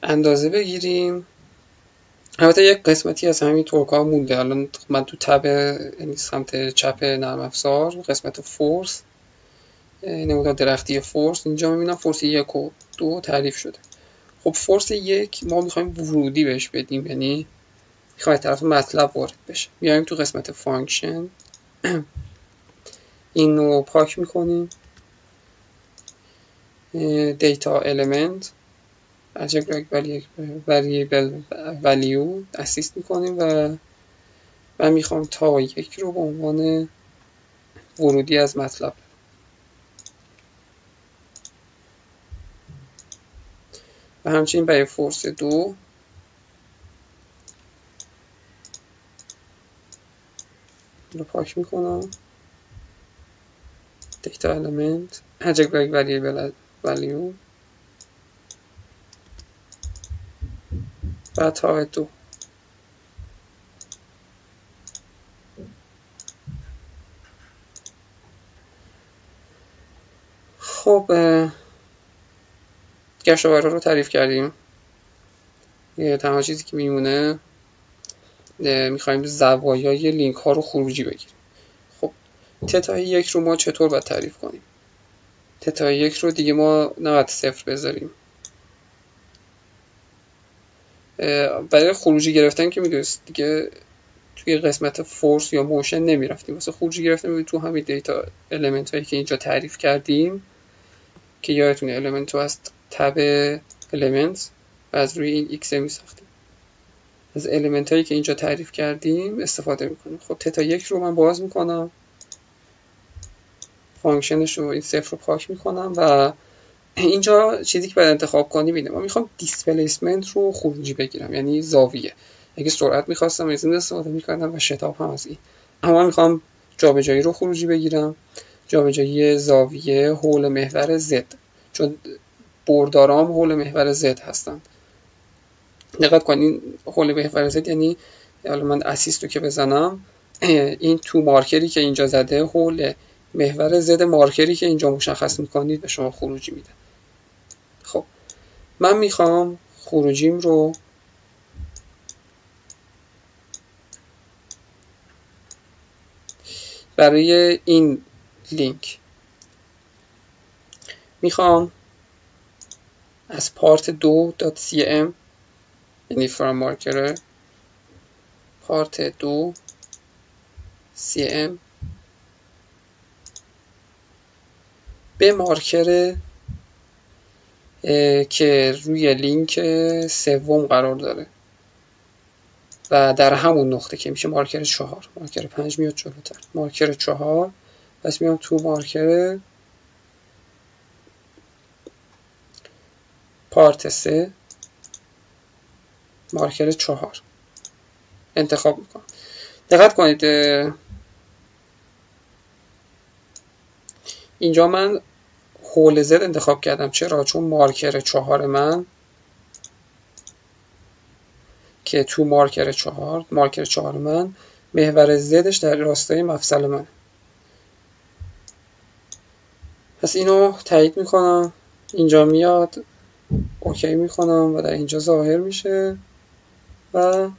اندازه بگیریم. البته یک قسمتی از همین تورک ها مونده. الان من تو تب یعنی سمت چپ نرم افزار قسمت force نمودار درختی force اینجا می‌بینم force یک و دو تعریف شده. خب force یک ما می‌خوایم ورودی بهش بدیم یعنی می‌خوایم طرف MATLAB وارد بشه. میایم تو قسمت function. [clears throat] این رو پاک می‌کنیم. data element algebraic variable value اسیست می‌کنیم و من می‌خوام تا یک رو به عنوان ورودی از مطلب. و همچنین برای فورس دو رو پاک می‌کنم. دیتا element. algebraic variable value تا دو خب گشاوره رو تعریف کردیم. یه تنها چیزی که میمونه می‌خوایم زوایای لینک ها رو خروجی بگیریم. خب تتای یک رو ما چطور باید تعریف کنیم؟ تتای یک رو دیگه ما نباید صفر بذاریم. برای خروجی گرفتن که می‌دونست دیگه توی قسمت force یا motion نمی‌رفتیم. واسه خروجی گرفتن تو همین data element هایی که اینجا تعریف کردیم که یادتونه element از tab element و از روی این X میساختیم. از element هایی که اینجا تعریف کردیم استفاده می‌کنیم. خب تتا یک رو من باز می‌کنم. function ش رو این صفر رو پاک می‌کنم و اینجا چیزی که باید انتخاب کنی بینه ما می‌خوام displacement رو خروجی بگیرم یعنی زاویه. اگه سرعت می‌خواستم از این استفاده می‌کردم و شتاب هم از این. اما می‌خوام جابجایی رو خروجی بگیرم. جابجایی زاویه حول محور Z چون بردارام حول محور زد هستن. دقت کنین حول محور زد یعنی حالا من اسیست رو که بزنم این تو مارکری که اینجا زده حول محور زد مارکری که اینجا مشخص می‌کنید به شما خروجی میده. خب من می‌خوام خروجیم رو برای این لینک. می‌خوام از part دو dot cm یعنی from marker ه part دو c به مارکر که روی لینک سوم قرار داره. و در همون نقطه که میشه مارکر چهار. مارکر پنج میاد جلوتر. مارکر چهار. پس میام تو مارکر. پارت سه. مارکر چهار. انتخاب می‌کنم. دقت کنید اینجا من حول زد انتخاب کردم. چرا؟ چون مارکر چهار من که تو مارکر چهار مارکر چهار من محور زدش در راستای مفصل من پس اینو تایید می‌کنم. اینجا میاد اوکی می‌کنم و در اینجا ظاهر میشه و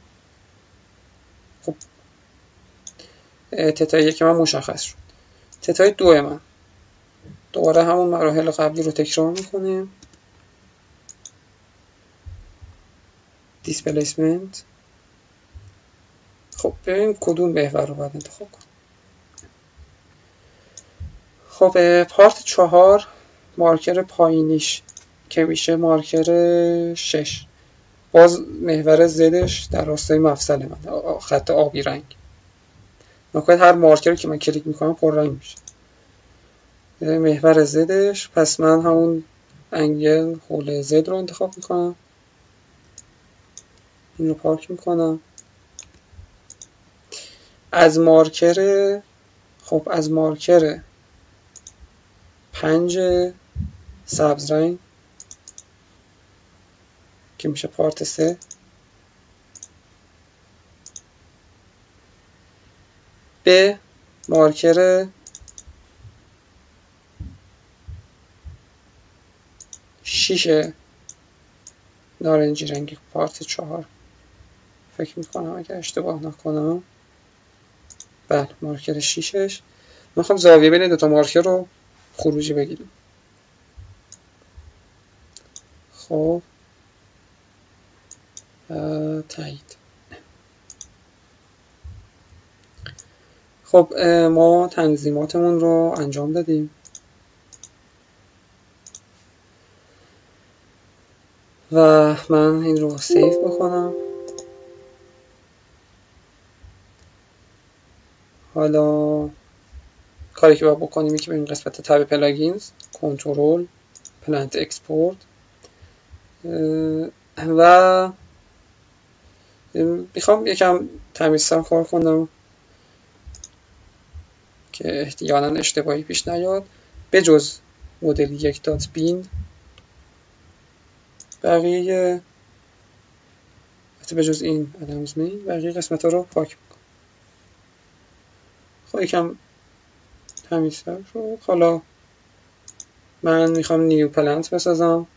خب تتای یک من مشخص شد. تتای دو من. دوباره همون مراحل قبلی رو تکرار می‌کنیم displacement خب ببینیم کدوم محور رو باید انتخاب کنیم. خب part چهار مارکر پایینیش که میشه مارکر شش. باز محور z ش در راستای مفصل من خط آبی رنگ. نکنید هر مارکر که من کلیک می‌کنم پر رنگ میشه. محور z ش پس من همون انگل حول زد رو انتخاب می‌کنم. این رو پارک می‌کنم. از مارکر خب از مارکر پنج سبز رنگ که میشه پارت سه. به مارکر شیش نارنجی رنگ پارت چهار. فکر می‌کنم اگر اشتباه نکنم. بله مارکر شیشش. می‌خوام زاویه بین دوتا مارکر رو خروجی بگیریم خب. تایید. خب ما تنظیماتمون رو انجام دادیم. و من این رو save بکنم حالا کاری که باید بکنیم که این قسمت tab plugins control plant export و می‌خوام یکم تمیزتر کار کنم که احیانا اشتباهی پیش نیاد. به جز مدل یک dot bin بقیه به جز این ADAMS main بقیه قسمت ها رو پاک می‌کنم. خب یکم تمیزتر شد. حالا من می‌خوام new plant بسازم.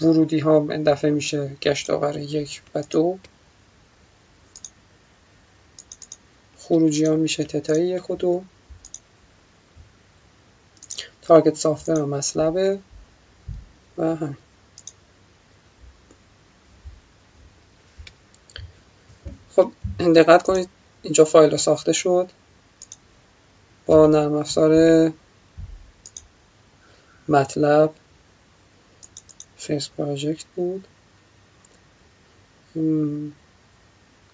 ورودی ها این دفعه میشه گشتاور یک و دو. خروجی ها میشه تتای یک و دو. target software MATLAB ه و همین. خب دقت کنید اینجا فایل ساخته شد. با نرم افزار MATLAB فیس project بود.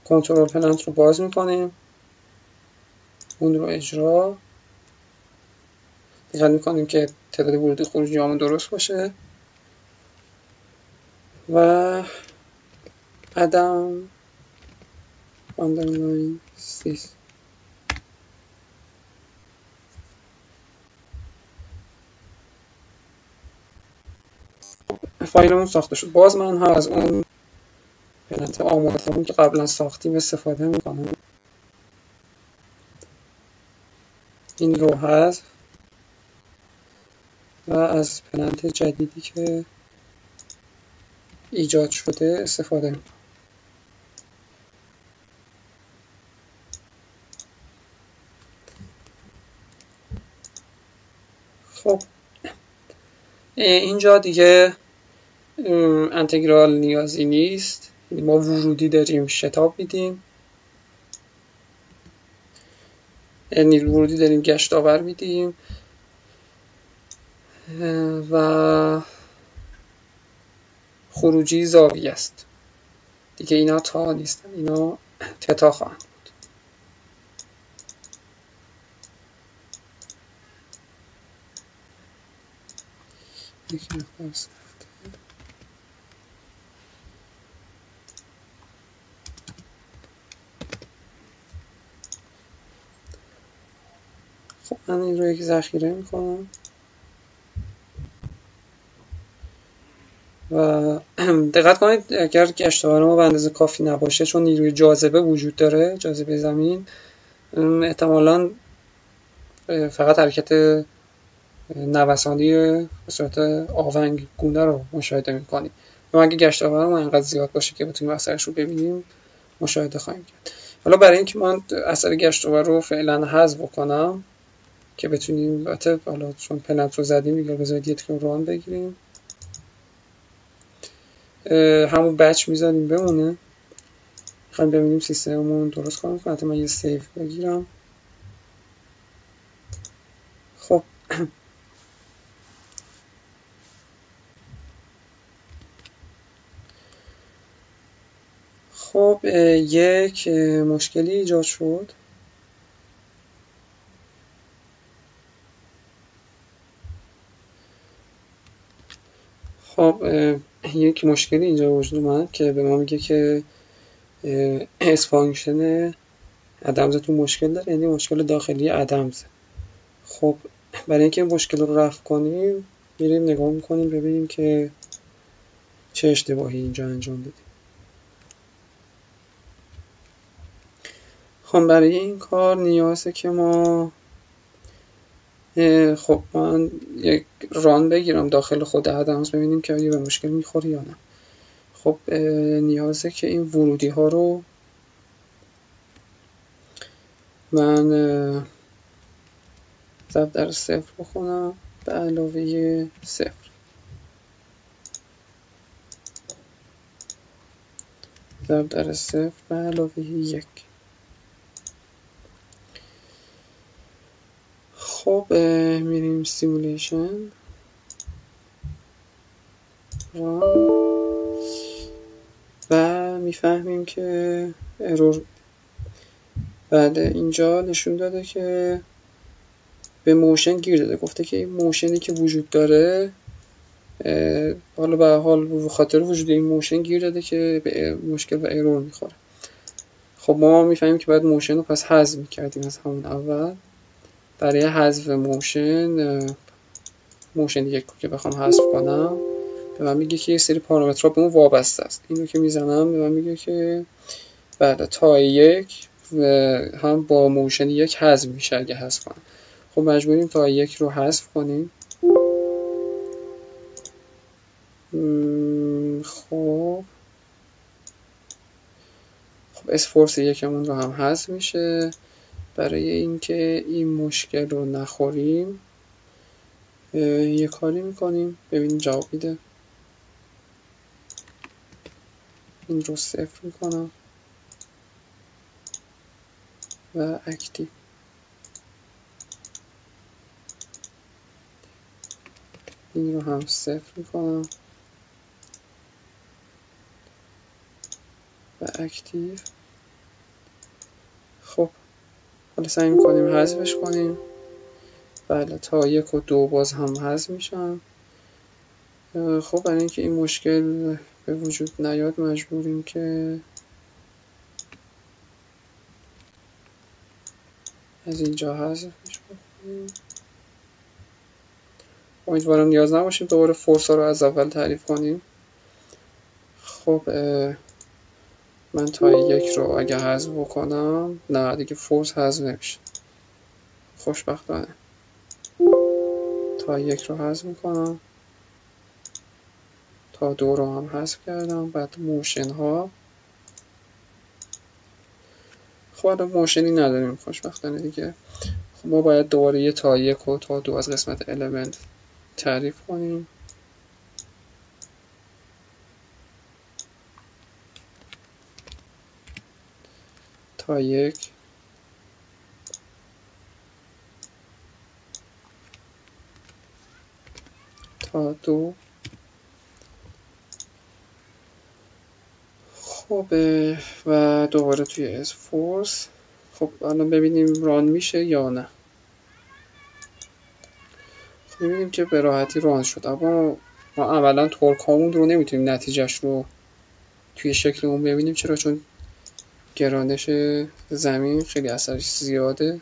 کنترل پلنت رو باز می‌کنیم. اون رو اجرا. دقت می‌کنیم که تعداد ورودی خروجی همون درست باشه. و ادم underline سیس فایلمون ساخته شد. باز من ها از اون پلنت آماده که قبلا ساختیم استفاده می‌کنم. این رو هست. و از پلنت جدیدی که ایجاد شده استفاده خب. اینجا دیگه انتگرال نیازی نیست. ما ورودی داریم شتاب میدیم. یعنی ورودی داریم گشت آور میدیم. و خروجی زاویه است. دیگه اینا تا نیستن. اینا تتا خواهند بود. خب من این رو یک ذخیره می‌کنم. و [clears throat] دقت کنید اگر گشتاور ما به اندازه کافی نباشه چون نیروی جاذبه وجود داره جاذبه زمین احتمالا فقط حرکت نوسانی به صورت آونگ گونه رو مشاهده می‌کنیم. و اگه گشتاور ما انقدر زیاد باشه که بتونیم اثرش رو ببینیم مشاهده خواهیم کرد. حالا برای اینکه من اثر گشتاور رو فعلا حذف بکنم که بتونیم البته حالا چون پلنت رو زدیم دیگه بذارید یه ران بگیریم. همون بچ می‌ذاریم بمونه می‌خوایم ببینیم سیستممون درست کار می‌کنه من یه سیف بگیرم. خب. [clears throat] خب یک مشکلی ایجاد شد. خب یک مشکلی اینجا وجود اومد که به ما میگه که S function ADAMS تو مشکل داره یعنی مشکل داخلی ADAMS خب برای اینکه این مشکل رو رفع کنیم میریم نگاه می‌کنیم ببینیم که چه اشتباهی اینجا انجام دادیم خب برای این کار نیازه که ما خب من یک ران بگیرم داخل خود ادمز ببینیم که آیا به مشکل می‌خوره یا نه. خب نیازه که این ورودی ها رو من ضرب در صفر بخونم به علاوه صفر. ضرب در صفر به علاوه یک. خب میریم simulation و می‌فهمیم که error بعد اینجا نشون داده که به motion گیر داده. گفته که این motion ی که وجود داره حالا به حال خاطر وجود این motion گیر داده که به مشکل و error می‌خوره. خب ما می‌فهمیم که باید motion رو پس حذف می‌کردیم از همون اول. برای حذف motion motion یک که بخوام حذف کنم به من میگه که یه سری پارامترها به اون وابسته است. اینو که می‌زنم به من میگه که بعد تتا یک هم با موشن یک حذف میشه اگه حذف کنم. خب مجبوریم تا یک رو حذف کنیم. خب. خب اسفورس یکمون رو هم حذف میشه. برای اینکه این مشکل رو نخوریم یه کاری می‌کنیم. ببینیم جواب میده. این رو صفر می‌کنم. و اکتیو. این رو هم صفر می‌کنم. و اکتیو خب حالا سعی می‌کنیم حذفش کنیم. بله تا یک و دو باز هم حذف میشن. خب برای اینکه این مشکل به وجود نیاد مجبوریم که از اینجا حذفش بکنیم. امیدوارم نیاز نباشیم دوباره فورس ها رو از اول تعریف کنیم. خب من تا یک رو اگه حذف بکنم نه دیگه فورس حذف نمیشه. خوشبختانه. تتا یک رو حذف می‌کنم. تتا دو رو هم حذف کردم. بعد motion ها. خب motion ی نداریم. خوشبختانه دیگه. خب ما باید دوباره یه تتا یک و تتا دو از قسمت element تعریف کنیم. تا دو. خب و دوباره توی اس فورس. خب الان ببینیم ران میشه یا نه. خب ببینیم که به راحتی ران شد. اما ما اولا تورک رو نمی‌تونیم نتیجهش رو توی شکل اون ببینیم. چرا؟ چون گرانش زمین خیلی اثرش زیاده.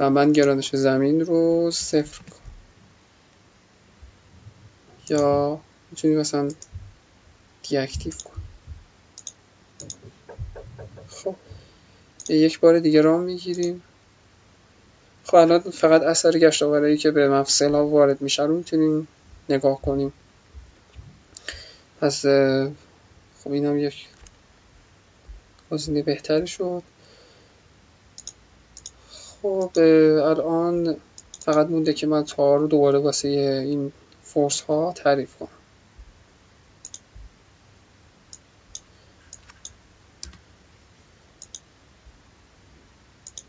و من گرانش زمین رو صفر کنم یا می‌تونیم مثلا دیاکتیو کنیم خب. یک بار دیگه رام می‌گیریم. خب الان فقط اثر گشت آوری که به مفصل ها وارد میشه رو می‌تونیم نگاه کنیم. پس خب این هم یک گزینه بهتری شد. خب الان فقط مونده که من تا رو دوباره واسه این فورس ها تعریف کنم.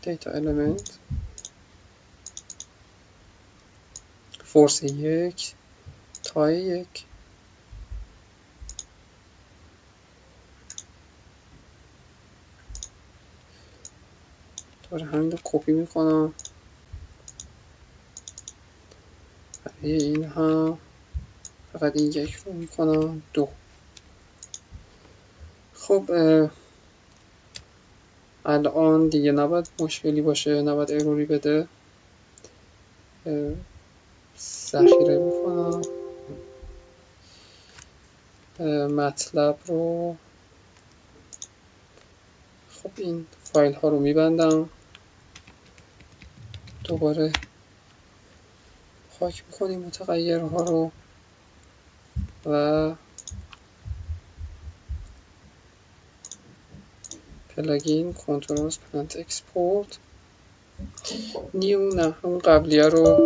دیتا element. فورس یک تای یک. دوباره همین کپی می‌کنم. برای این هم فقط این یک رو می‌کنم دو. خب الان دیگه نباید مشکلی باشه نباید اروری بده. ذخیره می‌کنم. مطلب رو. خب این فایل ها رو میبندم. دوباره پاک می‌کنیم متغیرها رو و plugin control plant export new نه اون قبلیه رو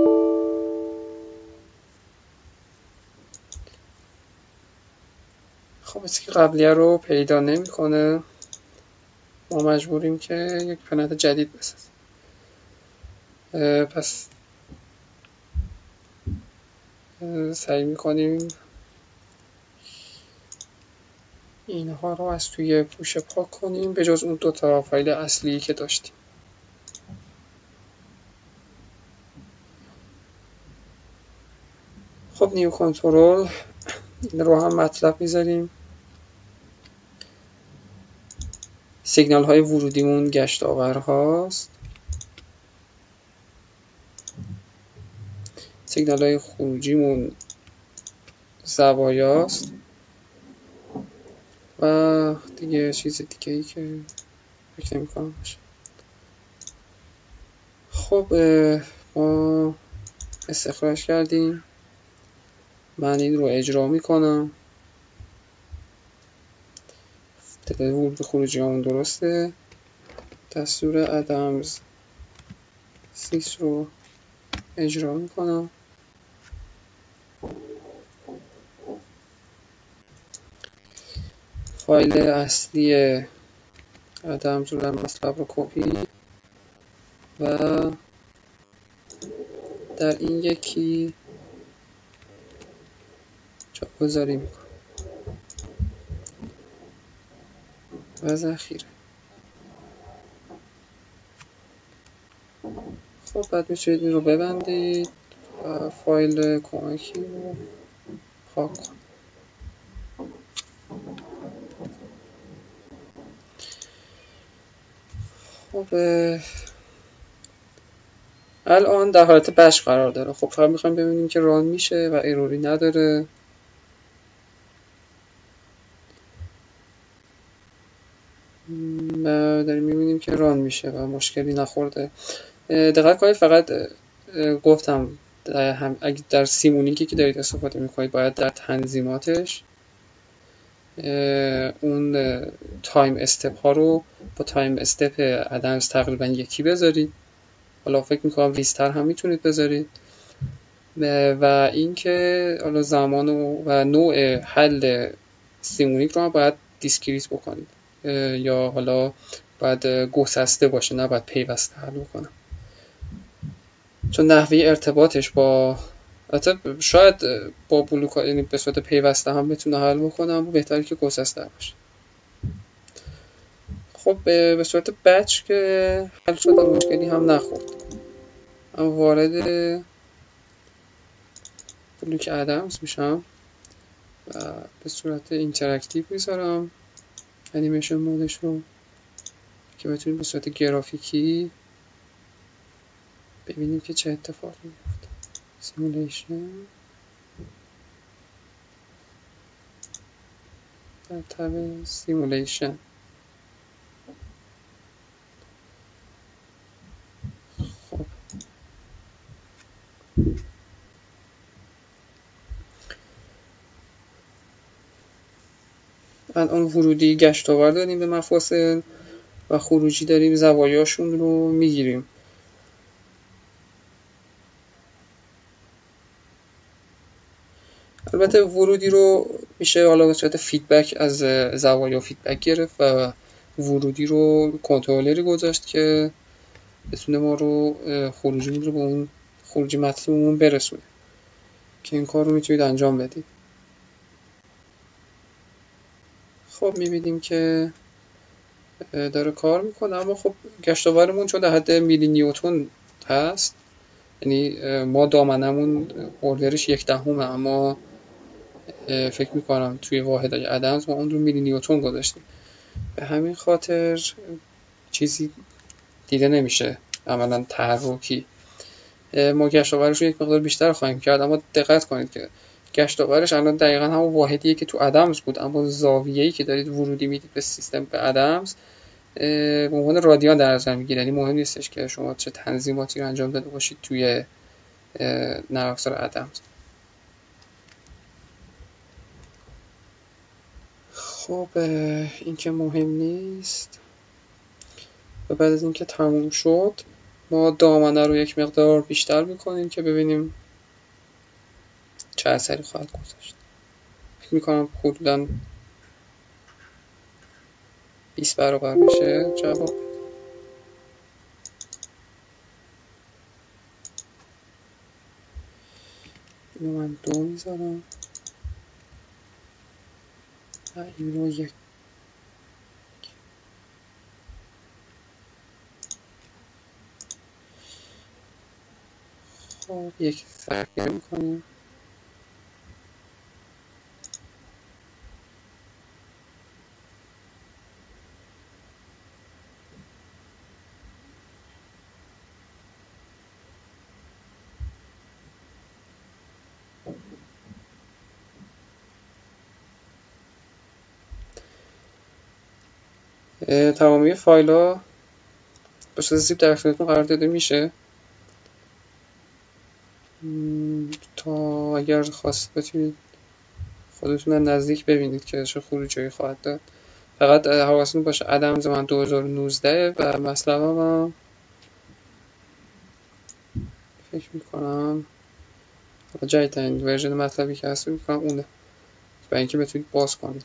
خب که قبلیه رو پیدا نمی‌کنه ما مجبوریم که یک پلنت جدید بسازیم. پس سعی می‌کنیم اینها رو از توی پوشه پاک کنیم به جز اون دوتا فایل اصلی که داشتیم. خب نیو کنترل این رو هم مطلب می‌ذاریم. سیگنال های ورودیمون گشت آور هاست. سیگنال های خروجیمون زوایاست. و دیگه چیز دیگه ای که فکر نمی کنم خب ما استخراج کردیم. من این رو اجرا می‌کنم. تعداد ورود خروجی همون درسته. دستور ادمز سیس رو اجرا می‌کنم. فایل اصلی ادمز رو مطلب رو کپی و در این یکی جاگذاری می‌کنم. و ذخیره. خب بعد می‌تونید این رو ببندید و فایل کمکی رو خاک کنید. خب الان در حالت بش قرار داره. خب فقط می‌خوایم ببینیم که ران میشه و ایروری نداره. و داریم می‌بینیم که ران میشه و مشکلی نخورده. دقت کنید فقط گفتم هم اگه در سیمونیکی که دارید استفاده می‌کنید باید در تنظیماتش اون time step ها رو با time step ADAMS تقریبا یکی بذارید. حالا فکر می‌کنم ریزتر هم می‌تونید بذارید. و اینکه حالا زمان و نوع حل Simulink رو هم باید discrete بکنید. یا حالا باید گسسته باشه نه باید پیوسته حل بکنم. چون نحوه ارتباطش با شاید با بلوک یعنی به صورت پیوسته هم بتونه حل بکنم و بهتره که گسسته باشه. خب به صورت batch که حل شد مشکلی هم نخورد. من وارد بلوک ADAMS میشم و به صورت interactive می‌ذارم. animation mode ش رو که بتونیم به صورت گرافیکی ببینیم که چه اتفاقی میفته simulation در tab simulation خب. الان ورودی گشتاور داریم به مفاصل و خروجی داریم زوایاشون رو می‌گیریم. البته ورودی رو میشه حالا به صورت feedback از زوایا feedback گرفت و ورودی رو کنترلری گذاشت که بتونه ما رو خروجی رو به اون خروجی مطلوبمون برسونه. که این کار رو می‌تونید انجام بدید. خب می‌بینیم که داره کار می‌کنه. اما خب گشتاورمون چون در حد میلی نیوتون هست. یعنی ما دامنمون اوردرش یک دهمه اما فکر می‌کنم توی واحد ادمز ما اون رو میلی نیوتون گذاشتیم به همین خاطر چیزی دیده نمیشه. عملا تحرکی. ما گشتاورش رو یک مقدار بیشتر خواهیم کرد اما دقت کنید که گشت آورش الان دقیقا همون واحدیه که تو ادمز بود اما زاویه‌ای که دارید ورودی می‌دید به سیستم به ادمز به عنوان رادیان در نظر می‌گیره. یعنی مهم نیستش که شما چه تنظیماتی رو انجام داده باشید توی نرم افزار عدم خب این که مهم نیست. و بعد از اینکه تموم شد ما دامنه رو یک مقدار بیشتر می‌کنیم که ببینیم چه اثری خواهد گذاشت. فکر می‌کنم حدودا 20 برابر بشه جواب. اینو من دو می‌ذارم. و این رو یک خب یک فرقی می‌کنیم. تمامی فایل ها به صورت زیپ در اختیارتون قرار داده میشه. تا اگر خواست بتونید خودتون نزدیک ببینید که چه خروجی خواهد داد. فقط حواستون باشه عدم زمان 2019 و مثلا هم فکر می‌کنم. جدیدترین ورژن مطلبی که هست می‌کنم اونه. برای اینکه بتونید باز کنید.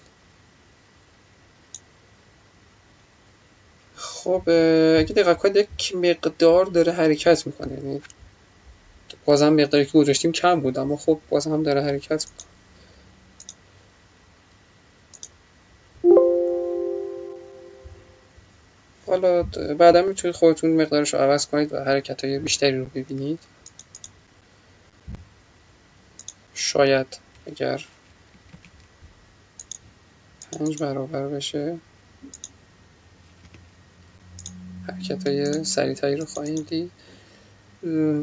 خب اگه دقت کنید یک مقدار داره حرکت می‌کنه. یعنی بازم مقداری که گذاشتیم کم بود اما خب باز هم داره حرکت می‌کنه. حالا بعدا می‌تونید خودتون مقدارش رو عوض کنید و حرکت های بیشتری رو ببینید. شاید اگر پنج برابر بشه. حرکت های سریعتری رو خواهیم دید.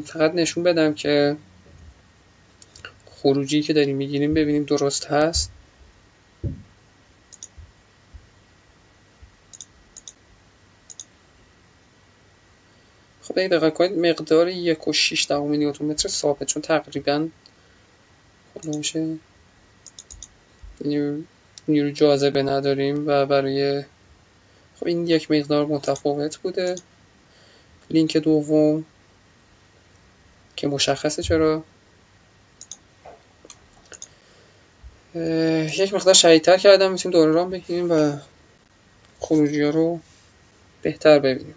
فقط نشون بدم که خروجی که داریم می‌گیریم ببینیم درست هست. خب این دقیقه کنید مقدار یک و شیش دهم نیوتن متر ثابت چون تقریبا میشه نیرو جاذبه نداریم و برای خب این یک مقدار متفاوت بوده. لینک دوم که مشخصه چرا؟ یک مقدار شدیدتر کردم می‌تونیم دوره رام بگیریم و خروجی رو بهتر ببینیم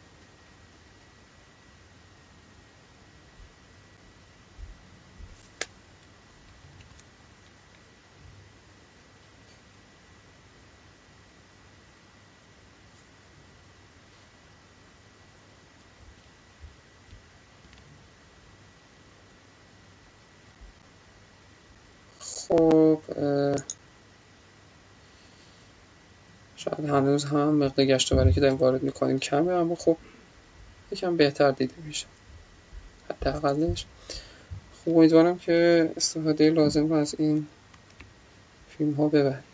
خب شاید هنوز هم مقدار گشت و که داریم وارد می‌کنیم. کمه اما خب یکم بهتر دیده میشه. حداقلش. خب امیدوارم که استفاده لازم رو از این فیلم ها ببرید.